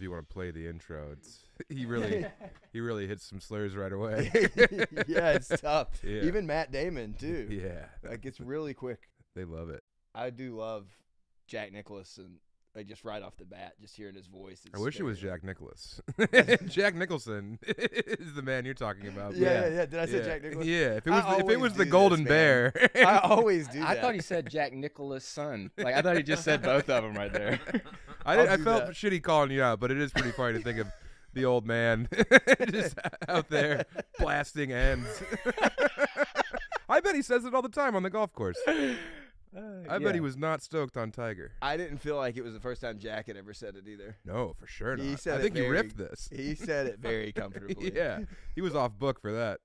if you want to play the intro. It's he really he really hits some slurs right away. yeah, it's tough. Yeah. Even Matt Damon too. yeah, Like it's really quick. they love it. I do love Jack Nicholas and like just right off the bat, just hearing his voice. I it's wish it was Jack Nicholas. Jack Nicholson is the man you're talking about. Yeah, yeah, yeah. Did I say yeah. Jack Nicholas? Yeah, if it was the, if it was the Golden man. Bear. I always do I thought he said Jack Nicholas' son. Like I thought he just said both of them right there. I, did, I'll I do felt that. shitty calling you out, but it is pretty funny to think of the old man just out there blasting ends. I bet he says it all the time on the golf course. I bet he was not stoked on Tiger. I didn't feel like it was the first time Jack had ever said it either. No, for sure not. He said I it think he very- ripped this. He said it very comfortably. yeah, he was off book for that.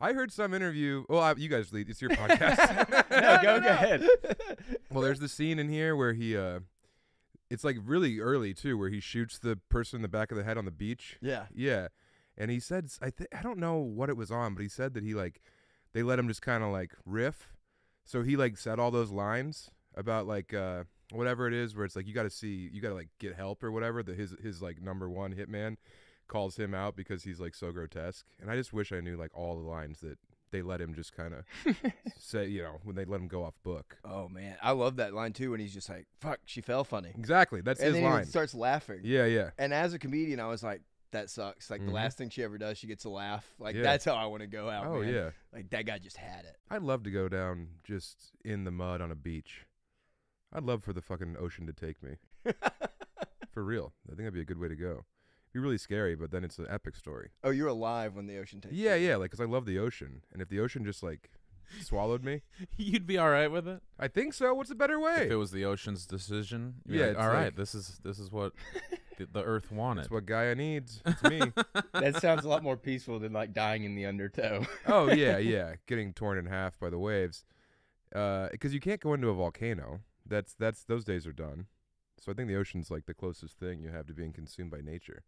I heard some interview. Well, I, you guys lead. It's your podcast. no, go, go ahead. well, there's the scene in here where he, uh, it's like really early too, where he shoots the person in the back of the head on the beach. Yeah. Yeah, and he said, I th- I don't know what it was on, but he said that he like, they let him just kind of like riff, so he like said all those lines about like uh whatever it is where it's like you got to see, you got to like get help or whatever. That his his like number one hitman calls him out because he's like so grotesque, and I just wish I knew like all the lines that they let him just kind of say, you know, when they let him go off book. Oh man, I love that line too when he's just like, "Fuck, she fell funny," Exactly, that's and his then line. he starts laughing. Yeah, yeah. And as a comedian, I was like, "That sucks." Like Mhm. the last thing she ever does, she gets a laugh. Like Yeah. that's how I want to go out. Oh man. yeah. Like that guy just had it. I'd love to go down just in the mud on a beach. I'd love for the fucking ocean to take me. for real. I think that'd be a good way to go. Be really scary, but then it's an epic story. Oh, you're alive when the ocean takes. Yeah, you. yeah, like 'cause I love the ocean, and if the ocean just like swallowed me, You'd be all right with it I think so. What's a better way? if it was the ocean's decision. you'd Yeah, like, it's all right. like- This is this is what the, the Earth wanted. That's what Gaia needs. It's me. That sounds a lot more peaceful than like dying in the undertow. oh yeah, yeah, getting torn in half by the waves. Because you can't go into a volcano. That's that's those days are done. So I think the ocean's like the closest thing you have to being consumed by nature.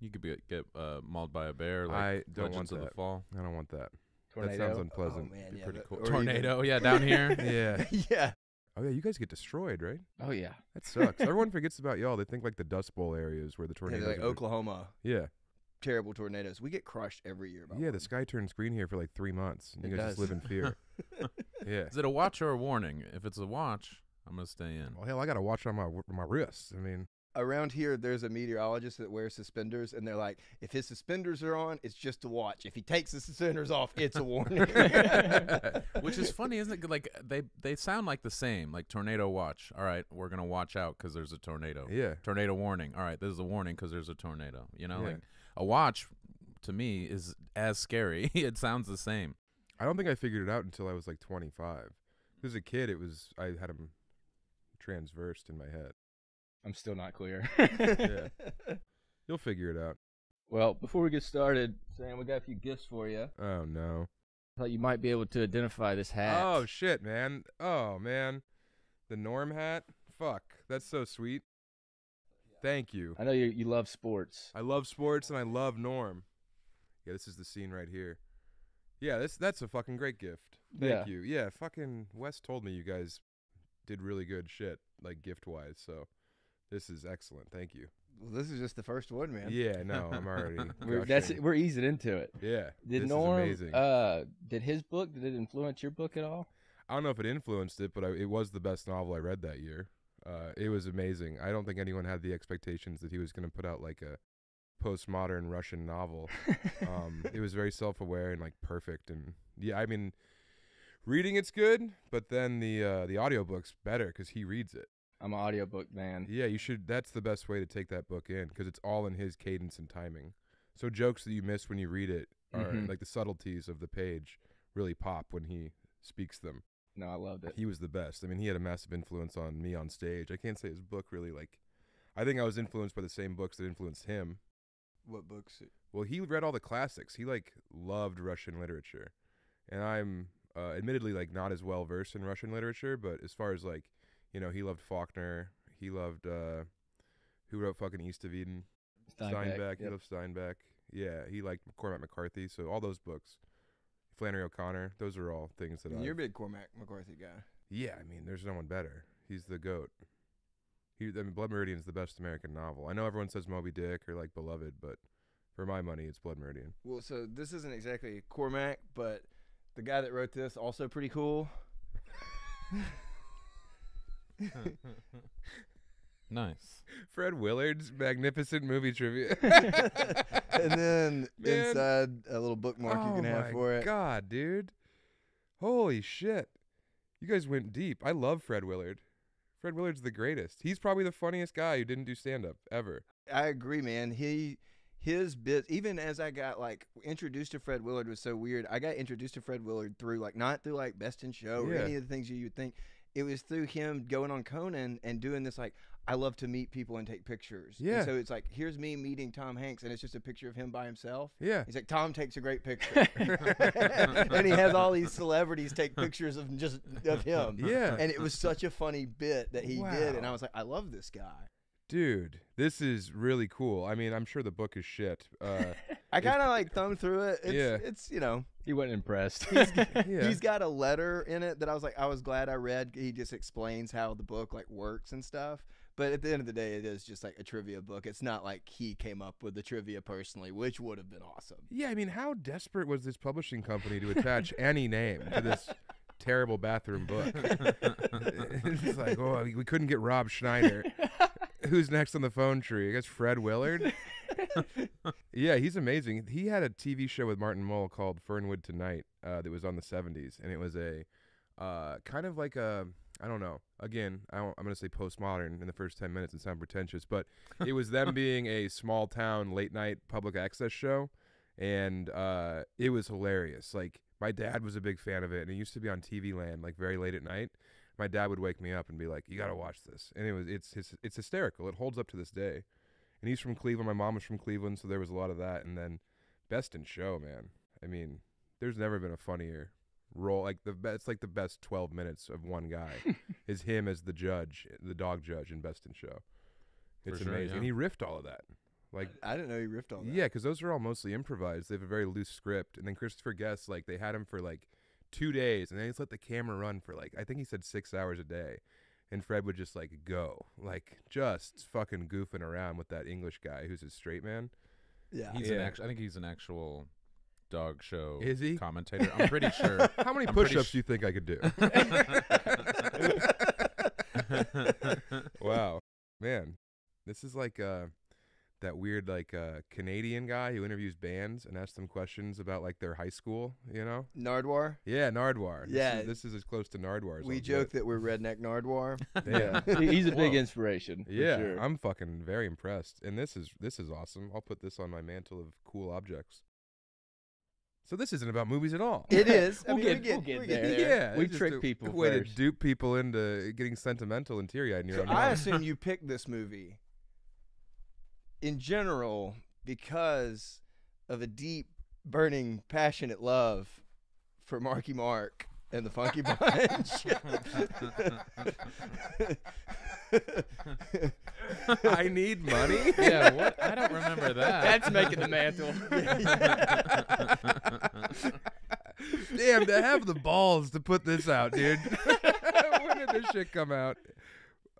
you could be, get uh, mauled by a bear. Like I don't Legends want of that. the Fall. I don't want that. Tornado. That sounds Oh unpleasant. man, Be yeah. pretty that- cool. or even- Tornado. Yeah, down here. yeah. yeah. Oh yeah, you guys get destroyed, right? oh yeah. That sucks. Everyone forgets about y'all. They think like the Dust Bowl areas where the tornadoes. they're like are- Oklahoma, Yeah, terrible tornadoes. We get crushed every year. Yeah. one. The sky turns green here for like three months, and It you guys just live in fear. yeah. Is it a watch or a warning? If it's a watch, I'm gonna stay in. Well, hell, I got to watch on my w- my wrists. I mean, Around here, there's a meteorologist that wears suspenders, and they're like, if his suspenders are on, it's just a watch. If he takes the suspenders off, it's a warning. Which is funny, isn't it? Like they they sound like the same. Like tornado watch. All right, we're gonna watch out because there's a tornado. yeah. Tornado warning. All right, this is a warning because there's a tornado. You know, Yeah. like a watch to me is as scary. it sounds the same. I don't think I figured it out until I was like 25. As a kid, it was I had them transversed in my head. I'm still not clear. Yeah. You'll figure it out. Well, before we get started, Sam, we got a few gifts for you. Oh no. I Thought you might be able to identify this hat. Oh shit, man. Oh man. The Norm hat. Fuck. That's so sweet. Thank you. I know you you love sports. I love sports and I love Norm. Yeah, this is the scene right here. Yeah, this that's a fucking great gift. Thank Yeah. you. Yeah, fucking Wes told me you guys did really good shit, like gift wise. So this is excellent. Thank you. well, this is just the first one, man. Yeah, no, I'm already. We're, that's gushing. we're easing into it. Yeah, Did this Norm? is amazing. Uh, did his book? Did it influence your book at all? I don't know if it influenced it, but I, it was the best novel I read that year. Uh, it was amazing. I don't think anyone had the expectations that he was going to put out like a postmodern Russian novel. um, it was very self-aware and like perfect. And yeah, I mean, reading it's good, but then the uh, the audiobook's better because he reads it. I'm an audiobook man. Yeah, you should. That's the best way to take that book in because it's all in his cadence and timing. So jokes that you miss when you read it are Mhm. like the subtleties of the page really pop when he speaks them. No, I loved it. He was the best. I mean, he had a massive influence on me on stage. I can't say his book really like. I think I was influenced by the same books that influenced him. What books? Well, he read all the classics. He like loved Russian literature, and I'm uh, admittedly like not as well versed in Russian literature, but as far as like, you know, he loved Faulkner. He loved uh, who wrote fucking East of Eden. Steinbeck. He yep. loved Steinbeck. Yeah, he liked Cormac McCarthy. So all those books, Flannery O'Connor. Those are all things that I. You're a big Cormac McCarthy guy. Yeah, I mean, there's no one better. He's the goat. He, I mean, Blood Meridian is the best American novel. I know everyone says Moby Dick or like Beloved, but for my money, it's Blood Meridian. Well, so this isn't exactly Cormac, but the guy that wrote this also pretty cool. nice. Fred Willard's magnificent movie trivia. and then Man. inside a little bookmark oh you can oh have for it. God, dude! Holy shit! You guys went deep. I love Fred Willard. Fred Willard's the greatest. He's probably the funniest guy who didn't do stand up ever. I agree, man. He his bit even as I got like introduced to Fred Willard was so weird. I got introduced to Fred Willard through like not through like Best in Show or Yeah. any of the things you would think. It was through him going on Conan and doing this like I love to meet people and take pictures. And Yeah. so it's like here's me meeting Tom Hanks and it's just a picture of him by himself. Yeah. He's like Tom takes a great picture, and he has all these celebrities take pictures of just of him. Yeah. and it was such a funny bit that he did, and I was like, I love this guy. Dude, this is really cool. I mean, I'm sure the book is shit. Uh, I kind of like thumbed through it. It's, Yeah. it's you know, He wasn't impressed. yeah. he's got a letter in it that I was like, I was glad I read. He just explains how the book like works and stuff. But at the end of the day, it is just like a trivia book. It's not like he came up with the trivia personally, which would have been awesome. yeah, I mean, how desperate was this publishing company to attach any name to this terrible bathroom book? it's like, oh, we- we couldn't get Rob Schneider. Who's next on the phone tree? I guess Fred Willard. yeah, he's amazing. He had a TV show with Martin Mull called Fernwood Tonight uh, that was on the 70s, and it was a uh, kind of like a I don't know. Again, I I'm going to say postmodern in the first 10 minutes and sound pretentious, but it was them being a small town late night public access show, and uh, it was hilarious. Like my dad was a big fan of it, and it used to be on TV Land like very late at night. My dad would wake me up and be like, "You got to watch this," and it was it's it's it's hysterical. It holds up to this day. And he's from Cleveland. My mom was from Cleveland, so there was a lot of that. And then Best in Show, man. I mean, there's never been a funnier role. Like the best, it's like the best 12 minutes of one guy is him as the judge, the dog judge in Best in Show. It's sure, amazing. yeah. And he riffed all of that. Like I didn't know he riffed on that. yeah, because those are all mostly improvised. They have a very loose script. And then Christopher Guest, like they had him for like two days, and then he just let the camera run for like I think he said six hours a day. And Fred would just like go, like just fucking goofing around with that English guy who's a straight man. yeah. He's an actual. I think he's an actual dog show Is he? commentator. I'm pretty sure. How many I'm push-ups sh- do you think I could do? wow, man, this is like uh, that weird like uh, Canadian guy who interviews bands and asks them questions about like their high school. You know? Nardwuar. Yeah, Nardwuar. This Yeah. is, this is as close to Nardwuar as We I'll joke get. that we're redneck Nardwuar. Yeah. He's a big Whoa. inspiration. Yeah, sure. I'm fucking very impressed, and this is this is awesome. I'll put this on my mantle of cool objects. So this isn't about movies at all. It is. We'll mean, get- we get, we'll get we there. yeah, We trick a people way first. to dupe people into getting sentimental and teary-eyed in your So own I home. assume you picked this movie in general because of a deep, burning, passionate love for Marky Mark and the Funky Bunch. I need money. yeah, what? I don't remember that. That's making the mantle. Damn, to have the balls to put this out, dude. when did this shit come out?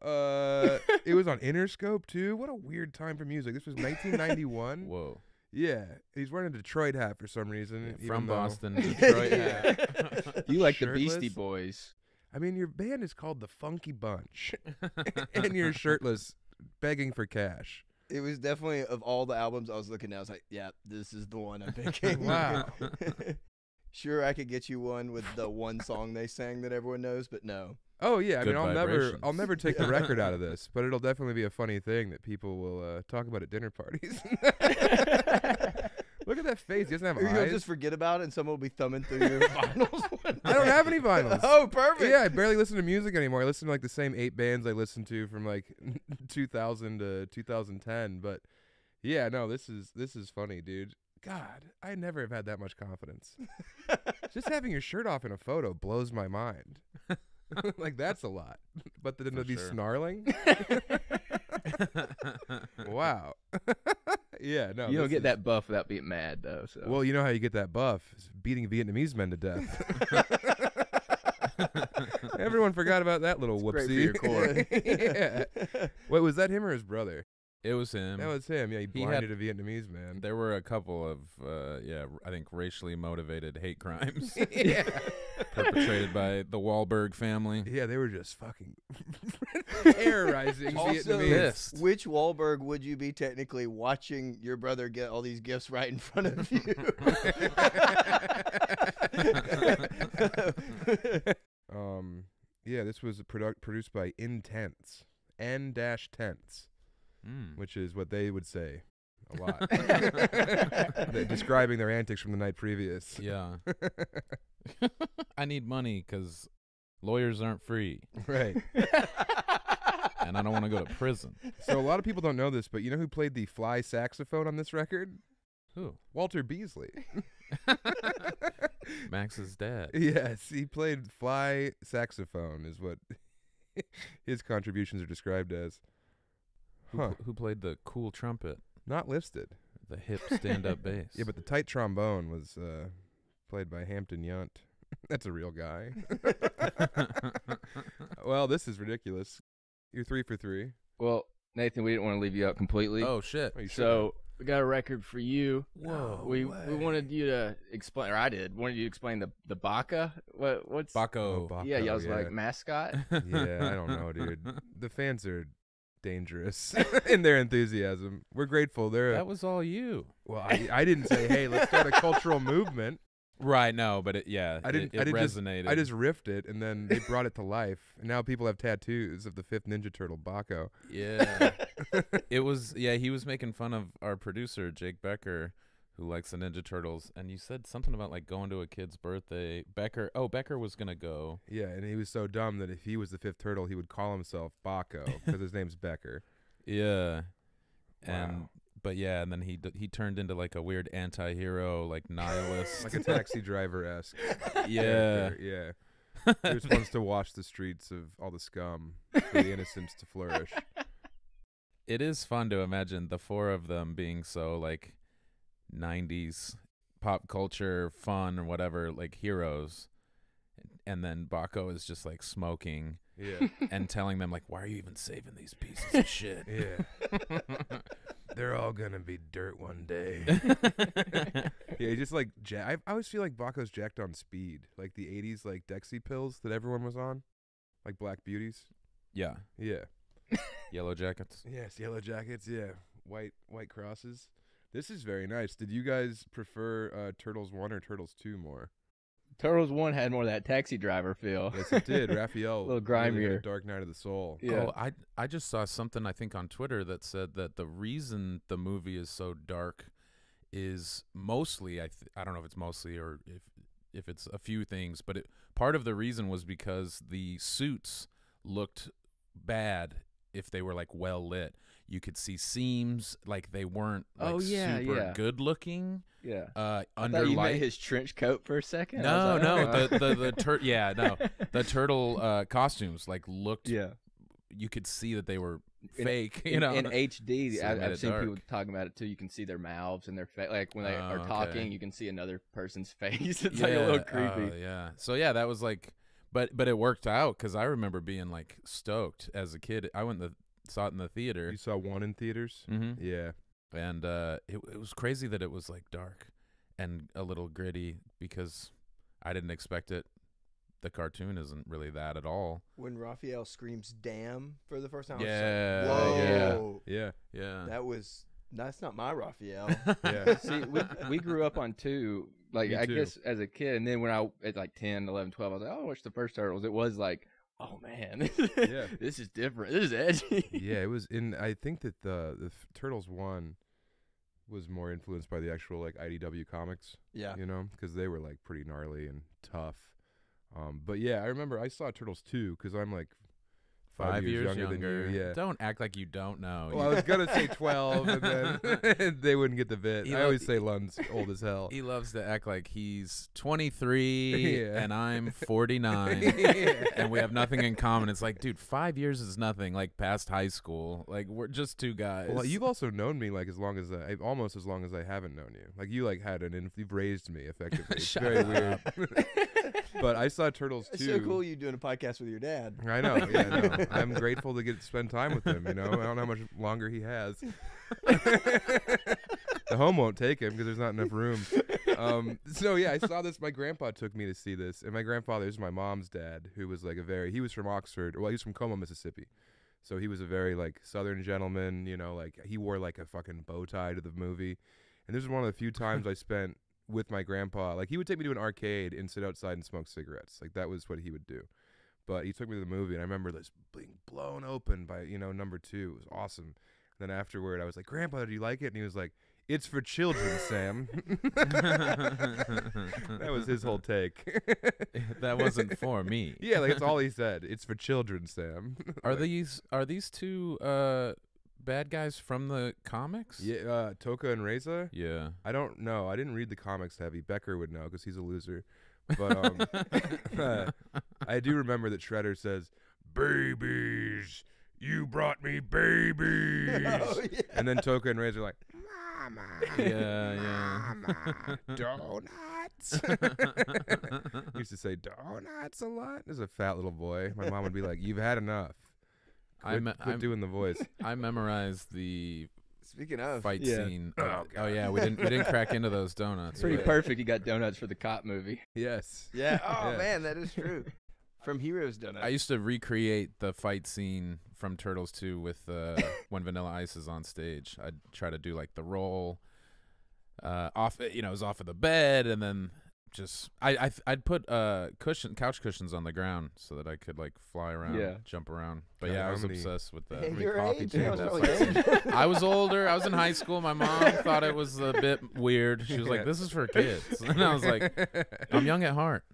Uh, it was on Interscope too. What a weird time for music. This was 1991. Whoa. yeah, he's wearing a Detroit hat for some reason. even From though- Boston, Detroit. Yeah. You like the Beastie Boys. I mean, your band is called the Funky Bunch, and you're shirtless, begging for cash. it was definitely of all the albums I was looking at. I was like, "Yeah, this is the one I'm picking." Wow. sure, I could get you one with the one song they sang that everyone knows, but no. Oh yeah, I mean, I'll never, I'll never take the record out of this, but it'll definitely be a funny thing that people will uh, talk about at dinner parties. Look at that face. He doesn't have Or you'll eyes. just forget about it, and someone will be thumbing through your vinyls. one I don't day. have any vinyls. Oh, perfect. Yeah, I barely listen to music anymore. I listen to like the same eight bands I listened to from like 2000 to 2010. But yeah, no, this is this is funny, dude. God, I never have had that much confidence. Just having your shirt off in a photo blows my mind. like that's a lot. But then For to be sure. snarling. wow. yeah, no. you don't get is- that buff without being mad, though. So Well, you know how you get that buff? Is beating Vietnamese men to death. Everyone forgot about that little It's great for whoopsie. your core. yeah. Wait, was that him or his brother? It was him. that was him. Yeah, he he had- blinded a Vietnamese man. there were a couple of, uh, yeah, I think racially motivated hate crimes yeah. Perpetrated by the Wahlberg family. Yeah, they were just fucking terrorizing Also, Vietnamese. Pissed. Which Wahlberg would you be technically watching your brother get all these gifts right in front of you? um, yeah, this was produ- produced by Intense, N dash tense, Mm. which is what they would say a lot, They're describing their antics from the night previous. Yeah. I need money because lawyers aren't free, right. and I don't want to go to prison. So a lot of people don't know this, but you know who played the fly saxophone on this record? Who? Walter Beasley. Max's dad. yes, he played fly saxophone, is what his contributions are described as. Huh. pl- who played the cool trumpet, Not listed. the hip stand-up bass? Yeah, but the tight trombone was uh, played by Hampton Yount. That's a real guy. well, this is ridiculous. You're three for three. Well, Nathan, we didn't want to leave you out completely. oh shit! Oh, you should've. so we got a record for you. Whoa. we we wanted you to explain, or I did. Wanted you to explain the the baka. What what's Baco. Baco, Yeah, y'all's yeah. like mascot. yeah, I don't know, dude. The fans are dangerous in their enthusiasm. We're grateful. They're that was all you. well. I, I didn't say, hey, let's start a cultural movement. Right. No, but it, yeah, I didn't. It, it I didn't just- resonated. I just riffed it, and then they brought it to life. And now people have tattoos of the fifth Ninja Turtle, Baco. yeah. it was yeah. He was making fun of our producer Jake Becker, who likes the Ninja Turtles, and you said something about like going to a kid's birthday. Becker. Oh, Becker was gonna go. Yeah, and he was so dumb that if he was the fifth turtle, he would call himself Baco because his name's Becker. Yeah. And Wow. but yeah, and then he d- he turned into like a weird anti-hero, like nihilist. like a taxi driver esque. yeah. yeah. He just wants to wash the streets of all the scum for the innocents to flourish. it is fun to imagine the four of them being so like 90s pop culture fun or whatever like heroes and then Baco is just like smoking Yeah, and telling them like why are you even saving these pieces of shit yeah. They're all gonna be dirt one day. yeah, he just like ja- I, I always feel like Baco's jacked on speed, like the '80s like Dexy pills that everyone was on, like Black Beauties. yeah Yeah. yellow jackets Yes, yellow jackets. Yeah, white white crosses. This is very nice. Did you guys prefer uh, Turtles One or Turtles Two more? Turtles one had more of that taxi driver feel. Yes, it did. Raphael, a Little really a. Dark Night of the Soul. Yeah. Oh, I I just saw something I think on Twitter that said that the reason the movie is so dark is mostly I th- I don't know if it's mostly or if if it's a few things, but it, part of the reason was because the suits looked bad if they were like well lit. You could see seams like they weren't like Oh, yeah, super yeah. good looking. Yeah. Uh, under light. his trench coat for a second. No, was no, oh. the the the tur- yeah, no, the turtle uh, costumes like looked. yeah. You could see that they were In- fake. you in, know, in HD, I, it made I've it seen people talking about it too. You can see their mouths and their face. Like when they Oh, are okay. talking, you can see another person's face. It's like a little creepy. oh, yeah. So yeah, that was like, but but it worked out because I remember being like stoked as a kid. I went the saw it in the theater, You saw one in theaters. hmm Yeah. and uh, it it was crazy that it was like dark and a little gritty because I didn't expect it. The cartoon isn't really that at all. when Raphael screams "damn" for the first time, Yeah, I was just like, yeah. whoa, Yeah. Yeah. that was that's not my Raphael. Yeah. See, we we grew up on two. Like Me I too. guess as a kid, and then when I at like 10, 11, 12, I was like, oh, watch the first Turtles. It was like, oh man, Yeah. this is different. This is edgy. yeah, it was in. I think that the the Turtles one was more influenced by the actual like IDW comics. yeah, you know, because they were like pretty gnarly and tough. Um, but yeah, I remember I saw Turtles two because I'm like five, years, younger, than you. Yeah. Don't act like you don't know. Well, I was gonna say twelve, and then they wouldn't get the bit. He I lo- always say Lund's old as hell. he loves to act like he's 23 Yeah. and I'm 49 and we have nothing in common. It's like, dude, five years is nothing. Like past high school, like we're just two guys. Well, you've also known me like as long as I, almost as long as I haven't known you. Like you like had an, inf- you've raised me effectively. It's Shut very up. weird. but I saw Turtles It's too. so cool you doing a podcast with your dad. I know. Yeah, no. I'm grateful to get to spend time with him. You know, I don't know how much longer he has. the home won't take him because there's not enough room. Um, so yeah, I saw this. My grandpa took me to see this, and my grandfather is my mom's dad, who was like a very. He was from Oxford. Well, he was from Como, Mississippi. So he was a very like Southern gentleman. You know, like he wore like a fucking bow tie to the movie. And this was one of the few times I spent with my grandpa. Like he would take me to an arcade and sit outside and smoke cigarettes. Like that was what he would do. But he took me to the movie, and I remember this being blown open by you know number two. It was awesome. And then afterward, I was like, "Grandpa, do you like it?" And he was like, "It's for children, Sam." that was his whole take. that wasn't for me. yeah, like that's all he said. It's for children, Sam. Are Like, these are these two uh bad guys from the comics? Yeah, uh, Tokka and Rahzar. Yeah. I don't know. I didn't read the comics heavy. Becker would know because he's a loser. But um, I do remember that Shredder says, "Babies, you brought me babies," Oh, yeah. and then Tokka and Rahzar are like, "Mama, Yeah, yeah. Mama, donuts." he used to say donuts a lot. As a fat little boy, my mom would be like, "You've had enough. Quit, I'm- quit I'm- doing the voice." I memorized the Speaking of, fight yeah. scene. Oh, oh, yeah, we didn't we didn't crack into those donuts. Pretty but- perfect. You got donuts for the cop movie. yes. Yeah. Oh Yeah. man, that is true. From Heroes Donuts. I used to recreate the fight scene from Turtles 2 with uh, when Vanilla Ice is on stage. I'd try to do like the roll uh, off, you know, it was off of the bed, and then just I, I I'd put uh cushion couch cushions on the ground so that I could like fly around, Yeah. jump around. But God, yeah, I was many- obsessed with that. Hey, your coffee age? tables was fight. I was older. I was in high school. My mom thought it was a bit weird. She was like, "This is for kids," and I was like, "I'm young at heart."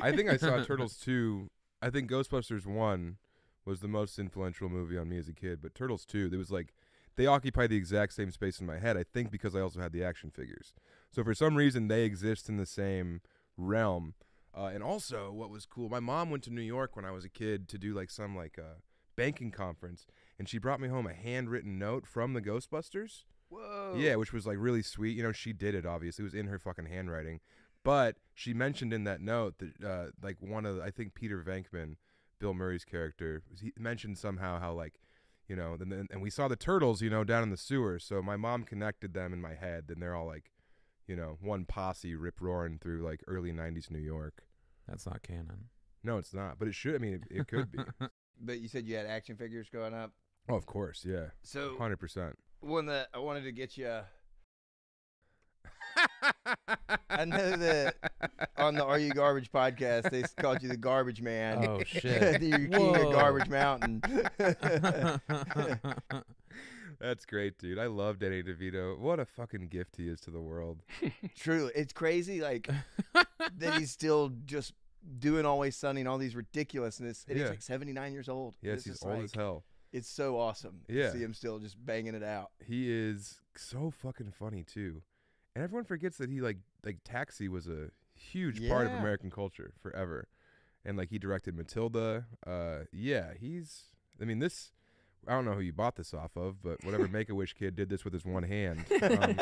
I think I saw Turtles 2. I think Ghostbusters 1 was the most influential movie on me as a kid, but Turtles 2, there was like they occupy the exact same space in my head. I think because I also had the action figures. So for some reason they exist in the same realm. Uh, and also what was cool, my mom went to New York when I was a kid to do like some like uh, banking conference and she brought me home a handwritten note from the Ghostbusters. Whoa. Yeah, which was like really sweet. You know, she did it obviously. It was in her fucking handwriting. But she mentioned in that note that uh like one of the, I think Peter Venkman, Bill Murray's character, he mentioned somehow how like you know, and and we saw the turtles, you know, down in the sewer. So my mom connected them in my head, and they're all like, you know, one posse rip roaring through like early '90s New York. That's not canon. No, it's not, but it should. I mean, it, it could be. But you said you had action figures growing up. oh, of course, yeah, So hundred percent. one that I wanted to get you. Uh, I know that on the Are You Garbage podcast, they called you the Garbage Man. Oh shit! You're king of Garbage Mountain. That's great, dude. I love Danny DeVito. What a fucking gift he is to the world. Truly, it's crazy. Like that he's still just doing Always Sunny and all these ridiculousness. And Yeah. he's like 79 years old. Yes, It's he's old like- as hell. It's so awesome Yeah. to see him still just banging it out. He is so fucking funny too, and everyone forgets that he like like Taxi was a huge part of American culture forever, and like he directed Matilda. Uh, yeah, he's. I mean, this. I don't know who you bought this off of, but whatever Make a Wish kid did this with his one hand. Um,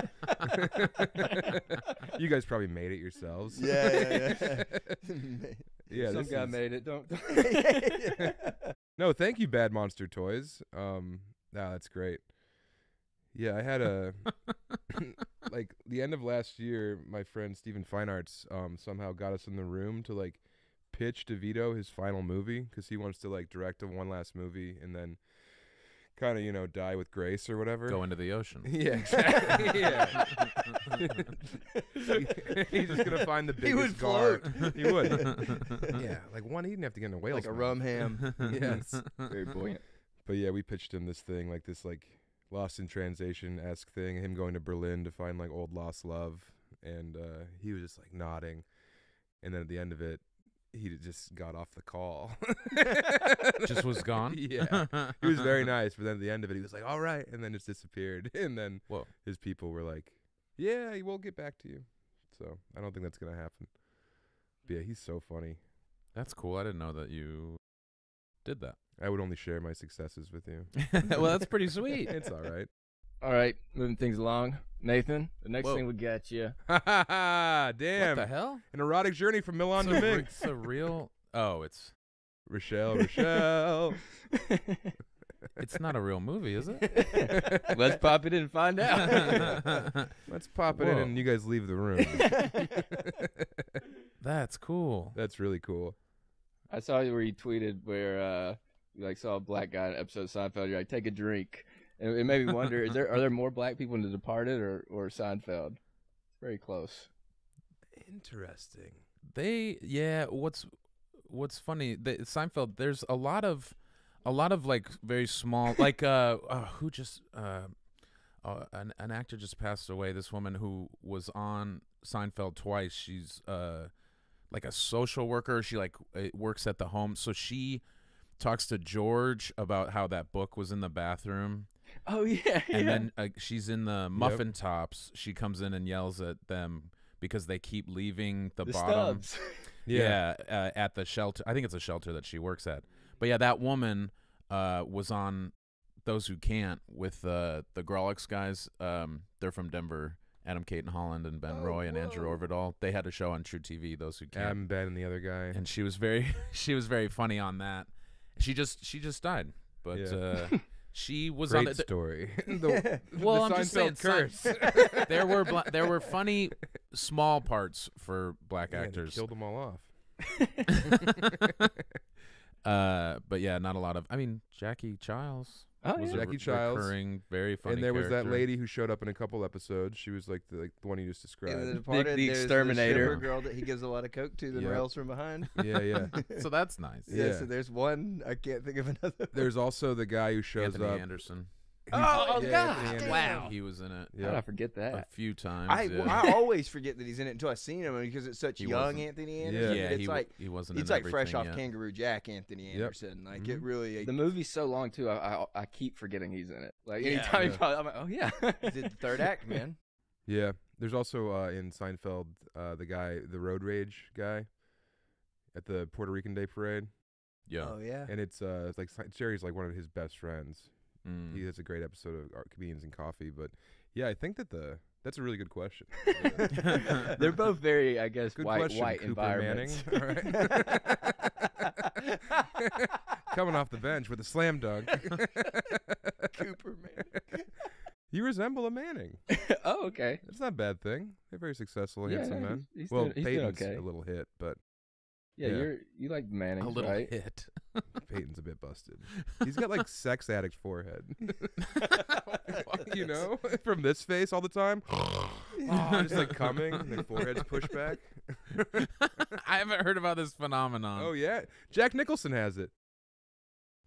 you guys probably made it yourselves. Yeah, yeah, yeah. yeah. Some this guy is- made it. Don't. No, thank you, Bad Monster Toys. Um, nah, that's great. Yeah, I had a like the end of last year. My friend Stephen Feinarts um somehow got us in the room to like pitch DeVito his final movie because he wants to like direct a one last movie and then kind of you know die with grace or whatever. Go into the ocean. Yeah, exactly. yeah. He's just gonna find the biggest He would gar. float. He would. yeah, like one. He didn't have to get in a whale. like a rum ham. Yes. Very buoyant. But yeah, we pitched him this thing, like this like lost in translation esque thing, him going to Berlin to find like old lost love and uh he was just like nodding. And then at the end of it, he just got off the call. Just was gone. Yeah. he was very nice, but then at the end of it, he was like, "All right," and then just disappeared. And then Whoa. his people were like, "Yeah, we'll get back to you." So I don't think that's gonna happen. But yeah, he's so funny. That's cool. I didn't know that you did that. I would only share my successes with you. well, that's pretty sweet. it's all right. All right, moving things along. Nathan, the next Whoa. thing we got you. Damn, What the hell? an erotic journey from Milan to a, it's a real. Oh, it's Rochelle, Rochelle. it's not a real movie, is it? Let's pop it in and find out. Let's pop it in and you guys leave the room. That's cool. That's really cool. I saw where you tweeted where uh, you like saw a black guy in an episode of Seinfeld. You're like, take a drink, and it made me wonder: is there are there more black people in The Departed or or Seinfeld? Very close. Interesting. They yeah. What's what's funny? The, Seinfeld. There's a lot of a lot of like very small like uh, uh who just uh, uh an an actor just passed away. This woman who was on Seinfeld twice. She's uh like a social worker. She like uh, works at the home. So she talks to George about how that book was in the bathroom. Oh yeah, and yeah. then uh, she's in the muffin tops. She comes in and yells at them because they keep leaving the, the bottom. stubs. Yeah, uh, at the shelter. I think it's a shelter that she works at. But yeah, that woman uh, was on Those Who Can't with uh, the Grawlix guys. Um, they're from Denver. Adam Cayton-Holland and Ben Oh, Roy and Andrew whoa. Orvedahl. They had a show on truTV. Those Who Can't. Adam, Ben, and the other guy. and she was very she was very funny on that. She just she just died, but Yeah. she was on Great the, story. the, Well, the I'm just saying, Seinfeld Sein- curse. there were bla- there were funny small parts for black Yeah, actors. killed them all off. uh, but yeah, not a lot of. I mean, Jackie Chiles Oh was yeah. a Jackie re- Chiles. recurring, very funny. and there was that lady who showed up in a couple episodes. She was like the, like the one you just described. In the Departed, the there's Exterminator. stripper girl that he gives a lot of coke to that Yep. rails from behind. yeah, yeah. So that's nice. yeah, Yeah. So there's one. I can't think of another. There's also the guy who shows Anthony up. Anderson. Oh, Yeah, God! Wow. He was in it How did I forget that. a few times. I, yeah. I always forget that he's in it until I seen him because it's such He young wasn't. Anthony Anderson. yeah, but it's he, like he wasn't. it's in like fresh off yet. Kangaroo Jack Anthony Yep. Anderson. Like it Mhm. really. The movie's so long too. I I, I keep forgetting he's in it. Like Yeah. anytime Yeah. he pops, I'm like, oh yeah. he did the third act, man. Yeah. There's also uh, in Seinfeld uh, the guy, the road rage guy, at the Puerto Rican Day Parade, Yeah. Oh yeah. and it's uh, it's like Jerry's like one of his best friends. Mm. He has a great episode of Art Comedians and Coffee, but yeah, I think that the that's a really good question. They're both very, I guess, Good white question, white Cooper Manning. environments. All right. Coming off the bench with a slam dunk. Cooper man. You resemble a Manning. oh okay. It's not a bad thing. They're very successful, Yeah, handsome no, men. he's- he's well, doing- he's doing Peyton's okay. a little hit, but Yeah, Yeah. you're you like Manning, a little right? hit. Peyton's a bit busted. He's got like sex addict forehead. you know, from this face all the time. oh, just like coming, and their foreheads pushed back. I haven't heard about this phenomenon. Oh yeah, Jack Nicholson has it.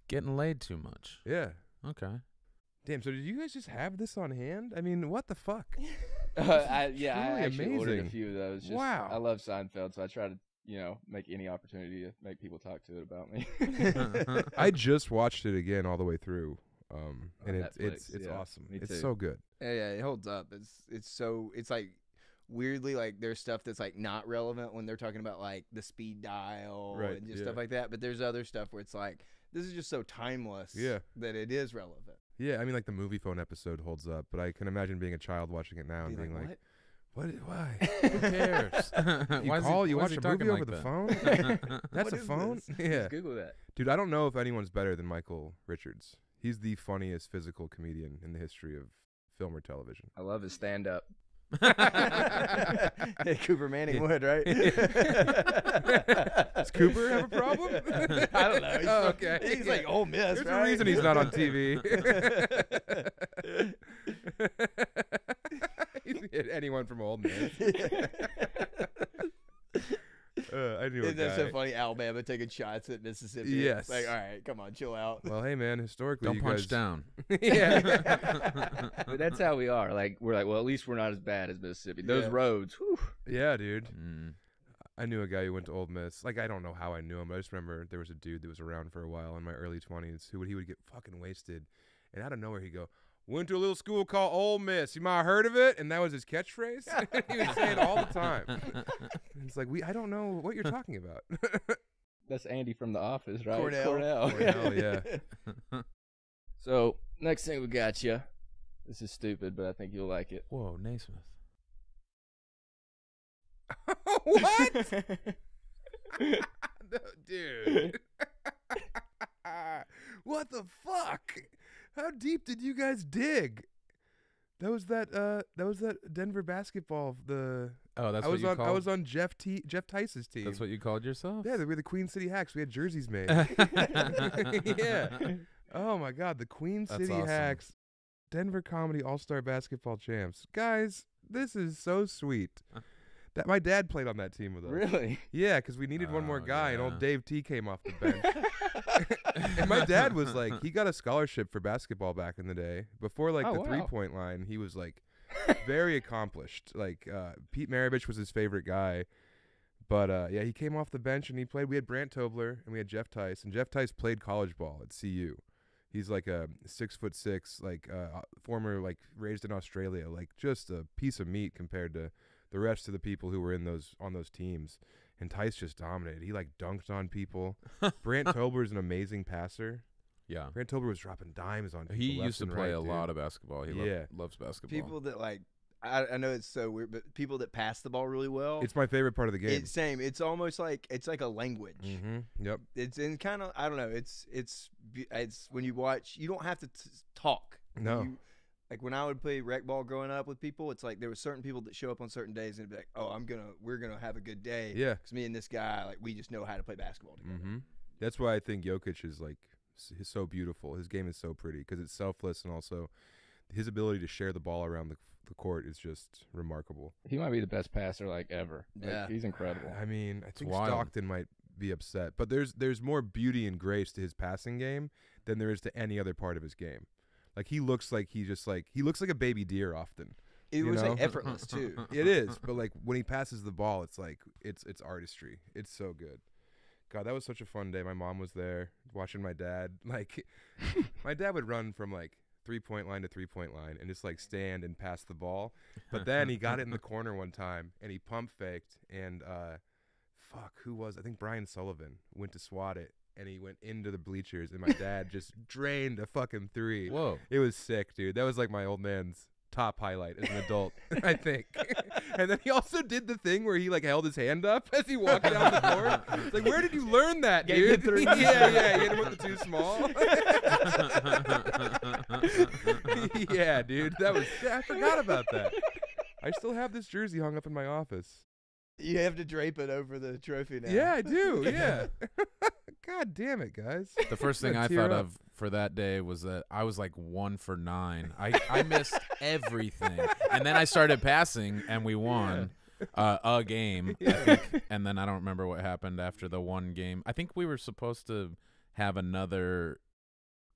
Getting laid too much. Yeah. Okay. Damn. So did you guys just have this on hand? I mean, what the fuck? Uh, I, yeah, I truly actually ordered a few of those. Just, Wow. I love Seinfeld, so I try to you know make any opportunity to make people talk to it about me. I just watched it again all the way through. Um, On and it's it's Netflix, it's yeah. awesome. Me It's too. so good. Yeah, yeah, it holds up. It's it's so it's like weirdly like there's stuff that's like not relevant when they're talking about like the speed dial Right, and just yeah. stuff like that. But there's other stuff where it's like this is just so timeless Yeah. that it is relevant. Yeah, I mean, like the movie phone episode holds up, but I can imagine being a child watching it now and being like, what? "What? Why? Who cares? You Why is he- call? you watch a movie over like the that? phone? That's What a phone? this? Yeah, Just Google that. dude. I don't know if anyone's better than Michael Richards. He's the funniest physical comedian in the history of film or television. I love his stand up. Yeah, Cooper Manning would, right? Does Cooper have a problem? I don't know. He's, Oh, okay. He's like Ole Miss, There's right? a reason he's not on TV. He's hit anyone from Old Man. Uh, I knew a Isn't that guy. so funny? Alabama taking shots at Mississippi. Yes. Like, all right, come on, chill out. Well, hey man, historically, Don't you punch guys, down. yeah, But that's how we are. Like we're like, well, at least we're not as bad as Mississippi. Those Yeah. roads, whew. yeah, dude. Mm. I knew a guy who went to Ole Miss. Like I don't know how I knew him, but I just remember there was a dude that was around for a while in my early twenties who would he would get fucking wasted, and out of nowhere he'd go, "Went to a little school called Ole Miss. You might have heard of it?" And that was his catchphrase. he would say it all the time. And it's like we, I don't know what you're talking about. That's Andy from The Office, right? Cornell. Cornell. Cornell, yeah. So next thing we got you. This is stupid, but I think you'll like it. Whoa, Naismith. what? No, dude. what the fuck? How deep did you guys dig? That was that uh that was that Denver basketball the Oh, that's I what was you on called. I was on Jeff T Jeff Tice's team. That's what you called yourself. yeah, we were the Queen City Hacks. We had jerseys made. yeah. oh my god, the Queen That's City awesome. Hacks Denver Comedy All-Star Basketball Champs. Guys, this is so sweet. That my dad played on that team with us. Really? Yeah, because we needed one more Oh, guy, and yeah. old Dave T came off the bench. and my dad was like, he got a scholarship for basketball back in the day. Before like Oh, the wow. three point line, he was like very accomplished. Like uh, Pete Maravich was his favorite guy. But uh, yeah, he came off the bench and he played. We had Brant Tobler and we had Jeff Tice, and Jeff Tice played college ball at CU. He's like a six foot six, like uh, former, like raised in Australia, like just a piece of meat compared to the rest of the people who were in those on those teams. And Tice just dominated. He like dunked on people. Brant Tobler is an amazing passer. Yeah. Brant Tobler was dropping dimes on people. He left used to and play right, a dude. lot of basketball. He lo- Yeah. loves basketball. People that like, I, I know it's so weird, but people that pass the ball really well. It's my favorite part of the game. It's same. It's almost like it's like a language. mm-hmm. Yep. It's in kind of I don't know. It's it's it's when you watch, you don't have to t- talk. No. You- like when I would play rec ball growing up with people, it's like there were certain people that show up on certain days and it'd be like, "Oh, I'm gonna, we're gonna have a good day." Yeah. Because me and this guy, like, we just know how to play basketball together. Mm-hmm. That's why I think Jokic is like he's so beautiful. His game is so pretty because it's selfless and also his ability to share the ball around the, the court is just remarkable. He might be the best passer like ever. Like, Yeah. he's incredible. I mean, I think wild. Stockton might be upset, but there's there's more beauty and grace to his passing game than there is to any other part of his game. Like he looks like he just like he looks like a baby deer often. It was like effortless too. It is, but like when he passes the ball, it's like it's it's artistry. It's so good. God, that was such a fun day. My mom was there watching my dad. Like my dad would run from like three point line to three point line and just like stand and pass the ball. But then he got it in the corner one time and he pump faked and uh fuck, who was I think Brian Sullivan went to swat it and he went into the bleachers and my dad just drained a fucking three. Whoa. It was sick, dude. That was like my old man's top highlight as an adult, I think. and then he also did the thing where he like held his hand up as he walked down the court. It's like, where did you learn that, dude? three. yeah, yeah. He hit him with the too small. yeah, dude. That was. I forgot about that. I still have this jersey hung up in my office. You have to drape it over the trophy now. Yeah, I do. Yeah. God damn it, guys. The first thing I thought up. of for that day was that I was like one for nine. I, I missed everything. And then I started passing and we won uh, a game. I think. And then I don't remember what happened after the one game. I think we were supposed to have another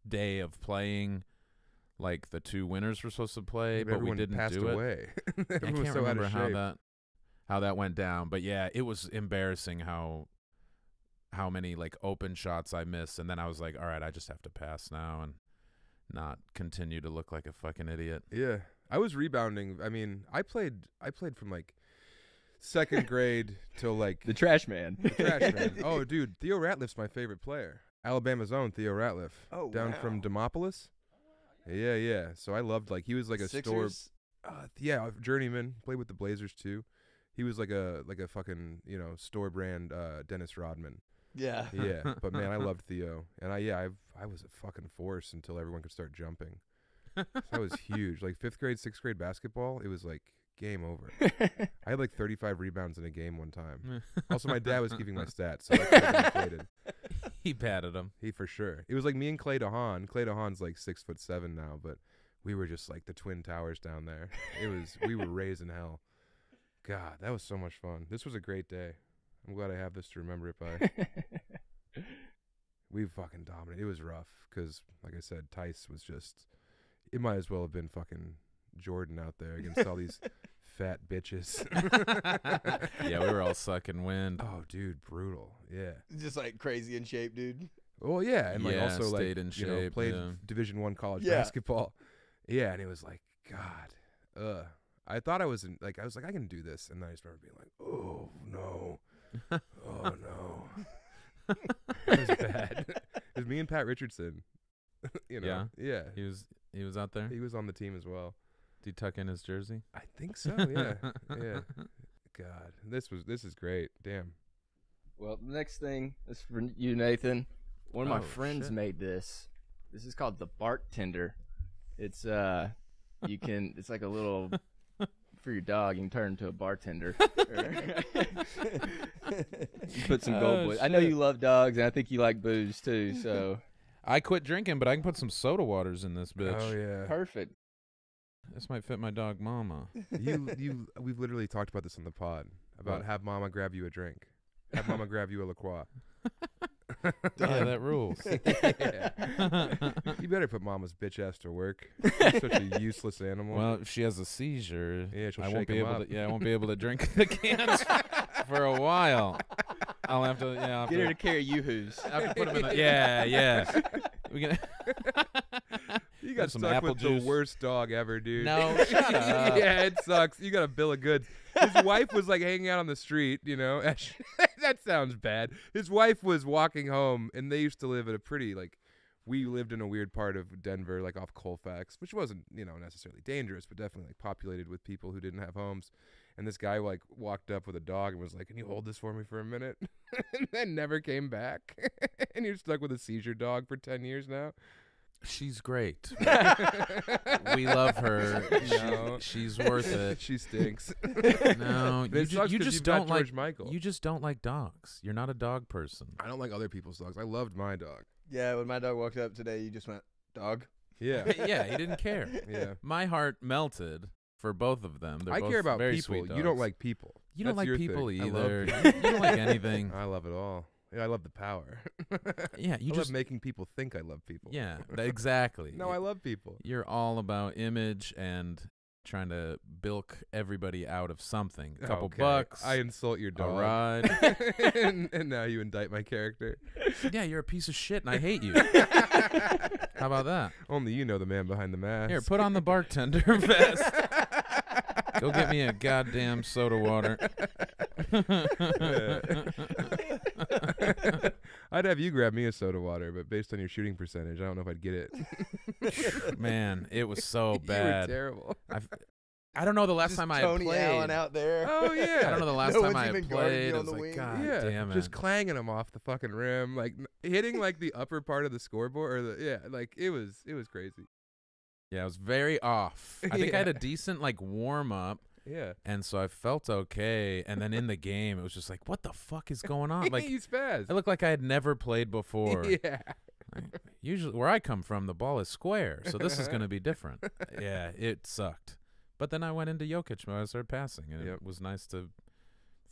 day of playing. Like the two winners were supposed to play, but we didn't passed do it. I can't so remember out of how that how that went down, but yeah, it was embarrassing how how many like open shots I missed, and then I was like, all right, I just have to pass now and not continue to look like a fucking idiot. Yeah, I was rebounding. I mean, I played. I played from like second grade till like The trash man. the trash man. Oh, dude, Theo Ratliff's my favorite player. Alabama's own Theo Ratliff, Oh, down from. Demopolis. Yeah, yeah. So I loved like he was like a store. Uh, yeah, journeyman. Played with the Blazers too. He was like a like a fucking you know store brand uh, Dennis Rodman. Yeah. Yeah, but man, I loved Theo, and I yeah I I was a fucking force until everyone could start jumping. That was huge. Like fifth grade, sixth grade basketball, it was like game over. I had like 35 rebounds in a game one time. Also, my dad was keeping my stats, so I could have inflated. he patted him. He for sure. It was like me and Clay DeHaan. Clay DeHaan's like six foot seven now, but we were just like the twin towers down there. It was we were raising hell. God, that was so much fun. This was a great day. I'm glad I have this to remember it by. we fucking dominated. It was rough because, like I said, Tice was just. It might as well have been fucking Jordan out there against all these fat bitches. yeah, we were all sucking wind. oh, dude, brutal. Yeah. Just like crazy in shape, dude. Well, yeah, and like Yeah, also like stayed in you know played yeah. Division One college Yeah. basketball. Yeah, and it was like God, uh. I thought I was in like I was like I can do this, and then I just remember being like, oh no, oh no, it was bad. it was me and Pat Richardson. you know, yeah, yeah, He was he was out there. he was on the team as well. Did he tuck in his jersey? I think so. Yeah, yeah. God, this was this is great. Damn. Well, the next thing is for you, Nathan. One of my Oh, friends shit. made this. This is called the bartender. It's uh, you can. It's like a little for your dog. You can turn into a bartender. you put some oh, gold. Oh, boy. I know you love dogs, and I think you like booze too. So I quit drinking, but I can put some soda waters in this bitch. Oh yeah. perfect. This might fit my dog, Mama. you you we've literally talked about this on the pod about What? have mama grab you a drink. Have mama grab you a La Croix. yeah, that rules. You better put mama's bitch ass to work. You're such a useless animal. well, if she has a seizure, Yeah, she'll I shake won't be 'em able up. to. Yeah, I won't be able to drink the cans for a while. I'll have to. Yeah, I'll have Get her to, to carry yoo-hoos. I have to put 'em in the. Yeah, yeah. We can. you got some stuck apple with juice. the worst dog ever, dude. No, shut up. yeah, it sucks. You got a bill of goods. His wife was like hanging out on the street, you know. that sounds bad. His wife was walking home, and they used to live at a pretty like. We lived in a weird part of Denver, like off Colfax, which wasn't, you know, necessarily dangerous, but definitely like populated with people who didn't have homes. And this guy like walked up with a dog and was like, "Can you hold this for me for a minute?" and then never came back. and you're stuck with a seizure dog for ten years now. She's great. we love her. No. She, she's worth it. she stinks. No, you, ju- sucks you 'cause just you've don't George like. Michael. You just don't like dogs. You're not a dog person. I don't like other people's dogs. I loved my dog. Yeah, when my dog walked up today, you just went, dog. Yeah, yeah, he didn't care. yeah. My heart melted for both of them. They're I both care about very people. Sweet You don't like people. You don't That's like your people thing. I love either. people. you don't like anything. I love it all. Yeah, I love the power. Yeah, you I just love making people think I love people. yeah, th- exactly. No, I love people. You're all about image and trying to bilk everybody out of something. A couple Okay, bucks, I insult your dog. ride. and, and now you indict my character. yeah, you're a piece of shit, and I hate you. How about that? Only you know the man behind the mask. Here, put on the bartender vest. Go get me a goddamn soda water. I'd have you grab me a soda water, but based on your shooting percentage, I don't know if I'd get it. Man, it was so you were bad. terrible. I've, I don't know the last Just time I Tony had played. Allen out there. Oh yeah. I don't know the last No time one's I even guarding played. you I was the like, wing. God yeah, damn it. just clanging them off the fucking rim, like hitting like the upper part of the scoreboard, or the yeah, like it was it was crazy. Yeah, it was very off. I think I had a decent like warm up, Yeah, and so I felt okay. And then in the game, it was just like, what the fuck is going on? Like, he's fast. I looked like I had never played before. yeah, Like, Usually, where I come from, the ball is square, so this is going to be different. yeah, it sucked. But then I went into Jokic when I started passing, and Yep. it was nice to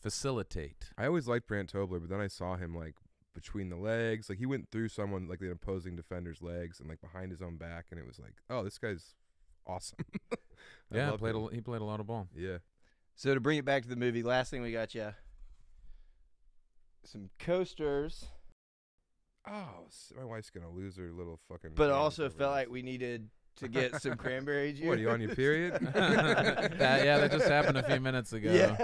facilitate. I always liked Brant Tobler, but then I saw him like between the legs, like he went through someone like the opposing defender's legs and like behind his own back, and it was like, oh, this guy's awesome. Yeah, played a, he played a lot of ball. yeah. So to bring it back to the movie, last thing we got you some coasters, Oh, my wife's gonna lose her little fucking. but also felt like we needed to get some cranberry juice. What are you on your period? that, yeah, that just happened a few minutes ago. Yeah.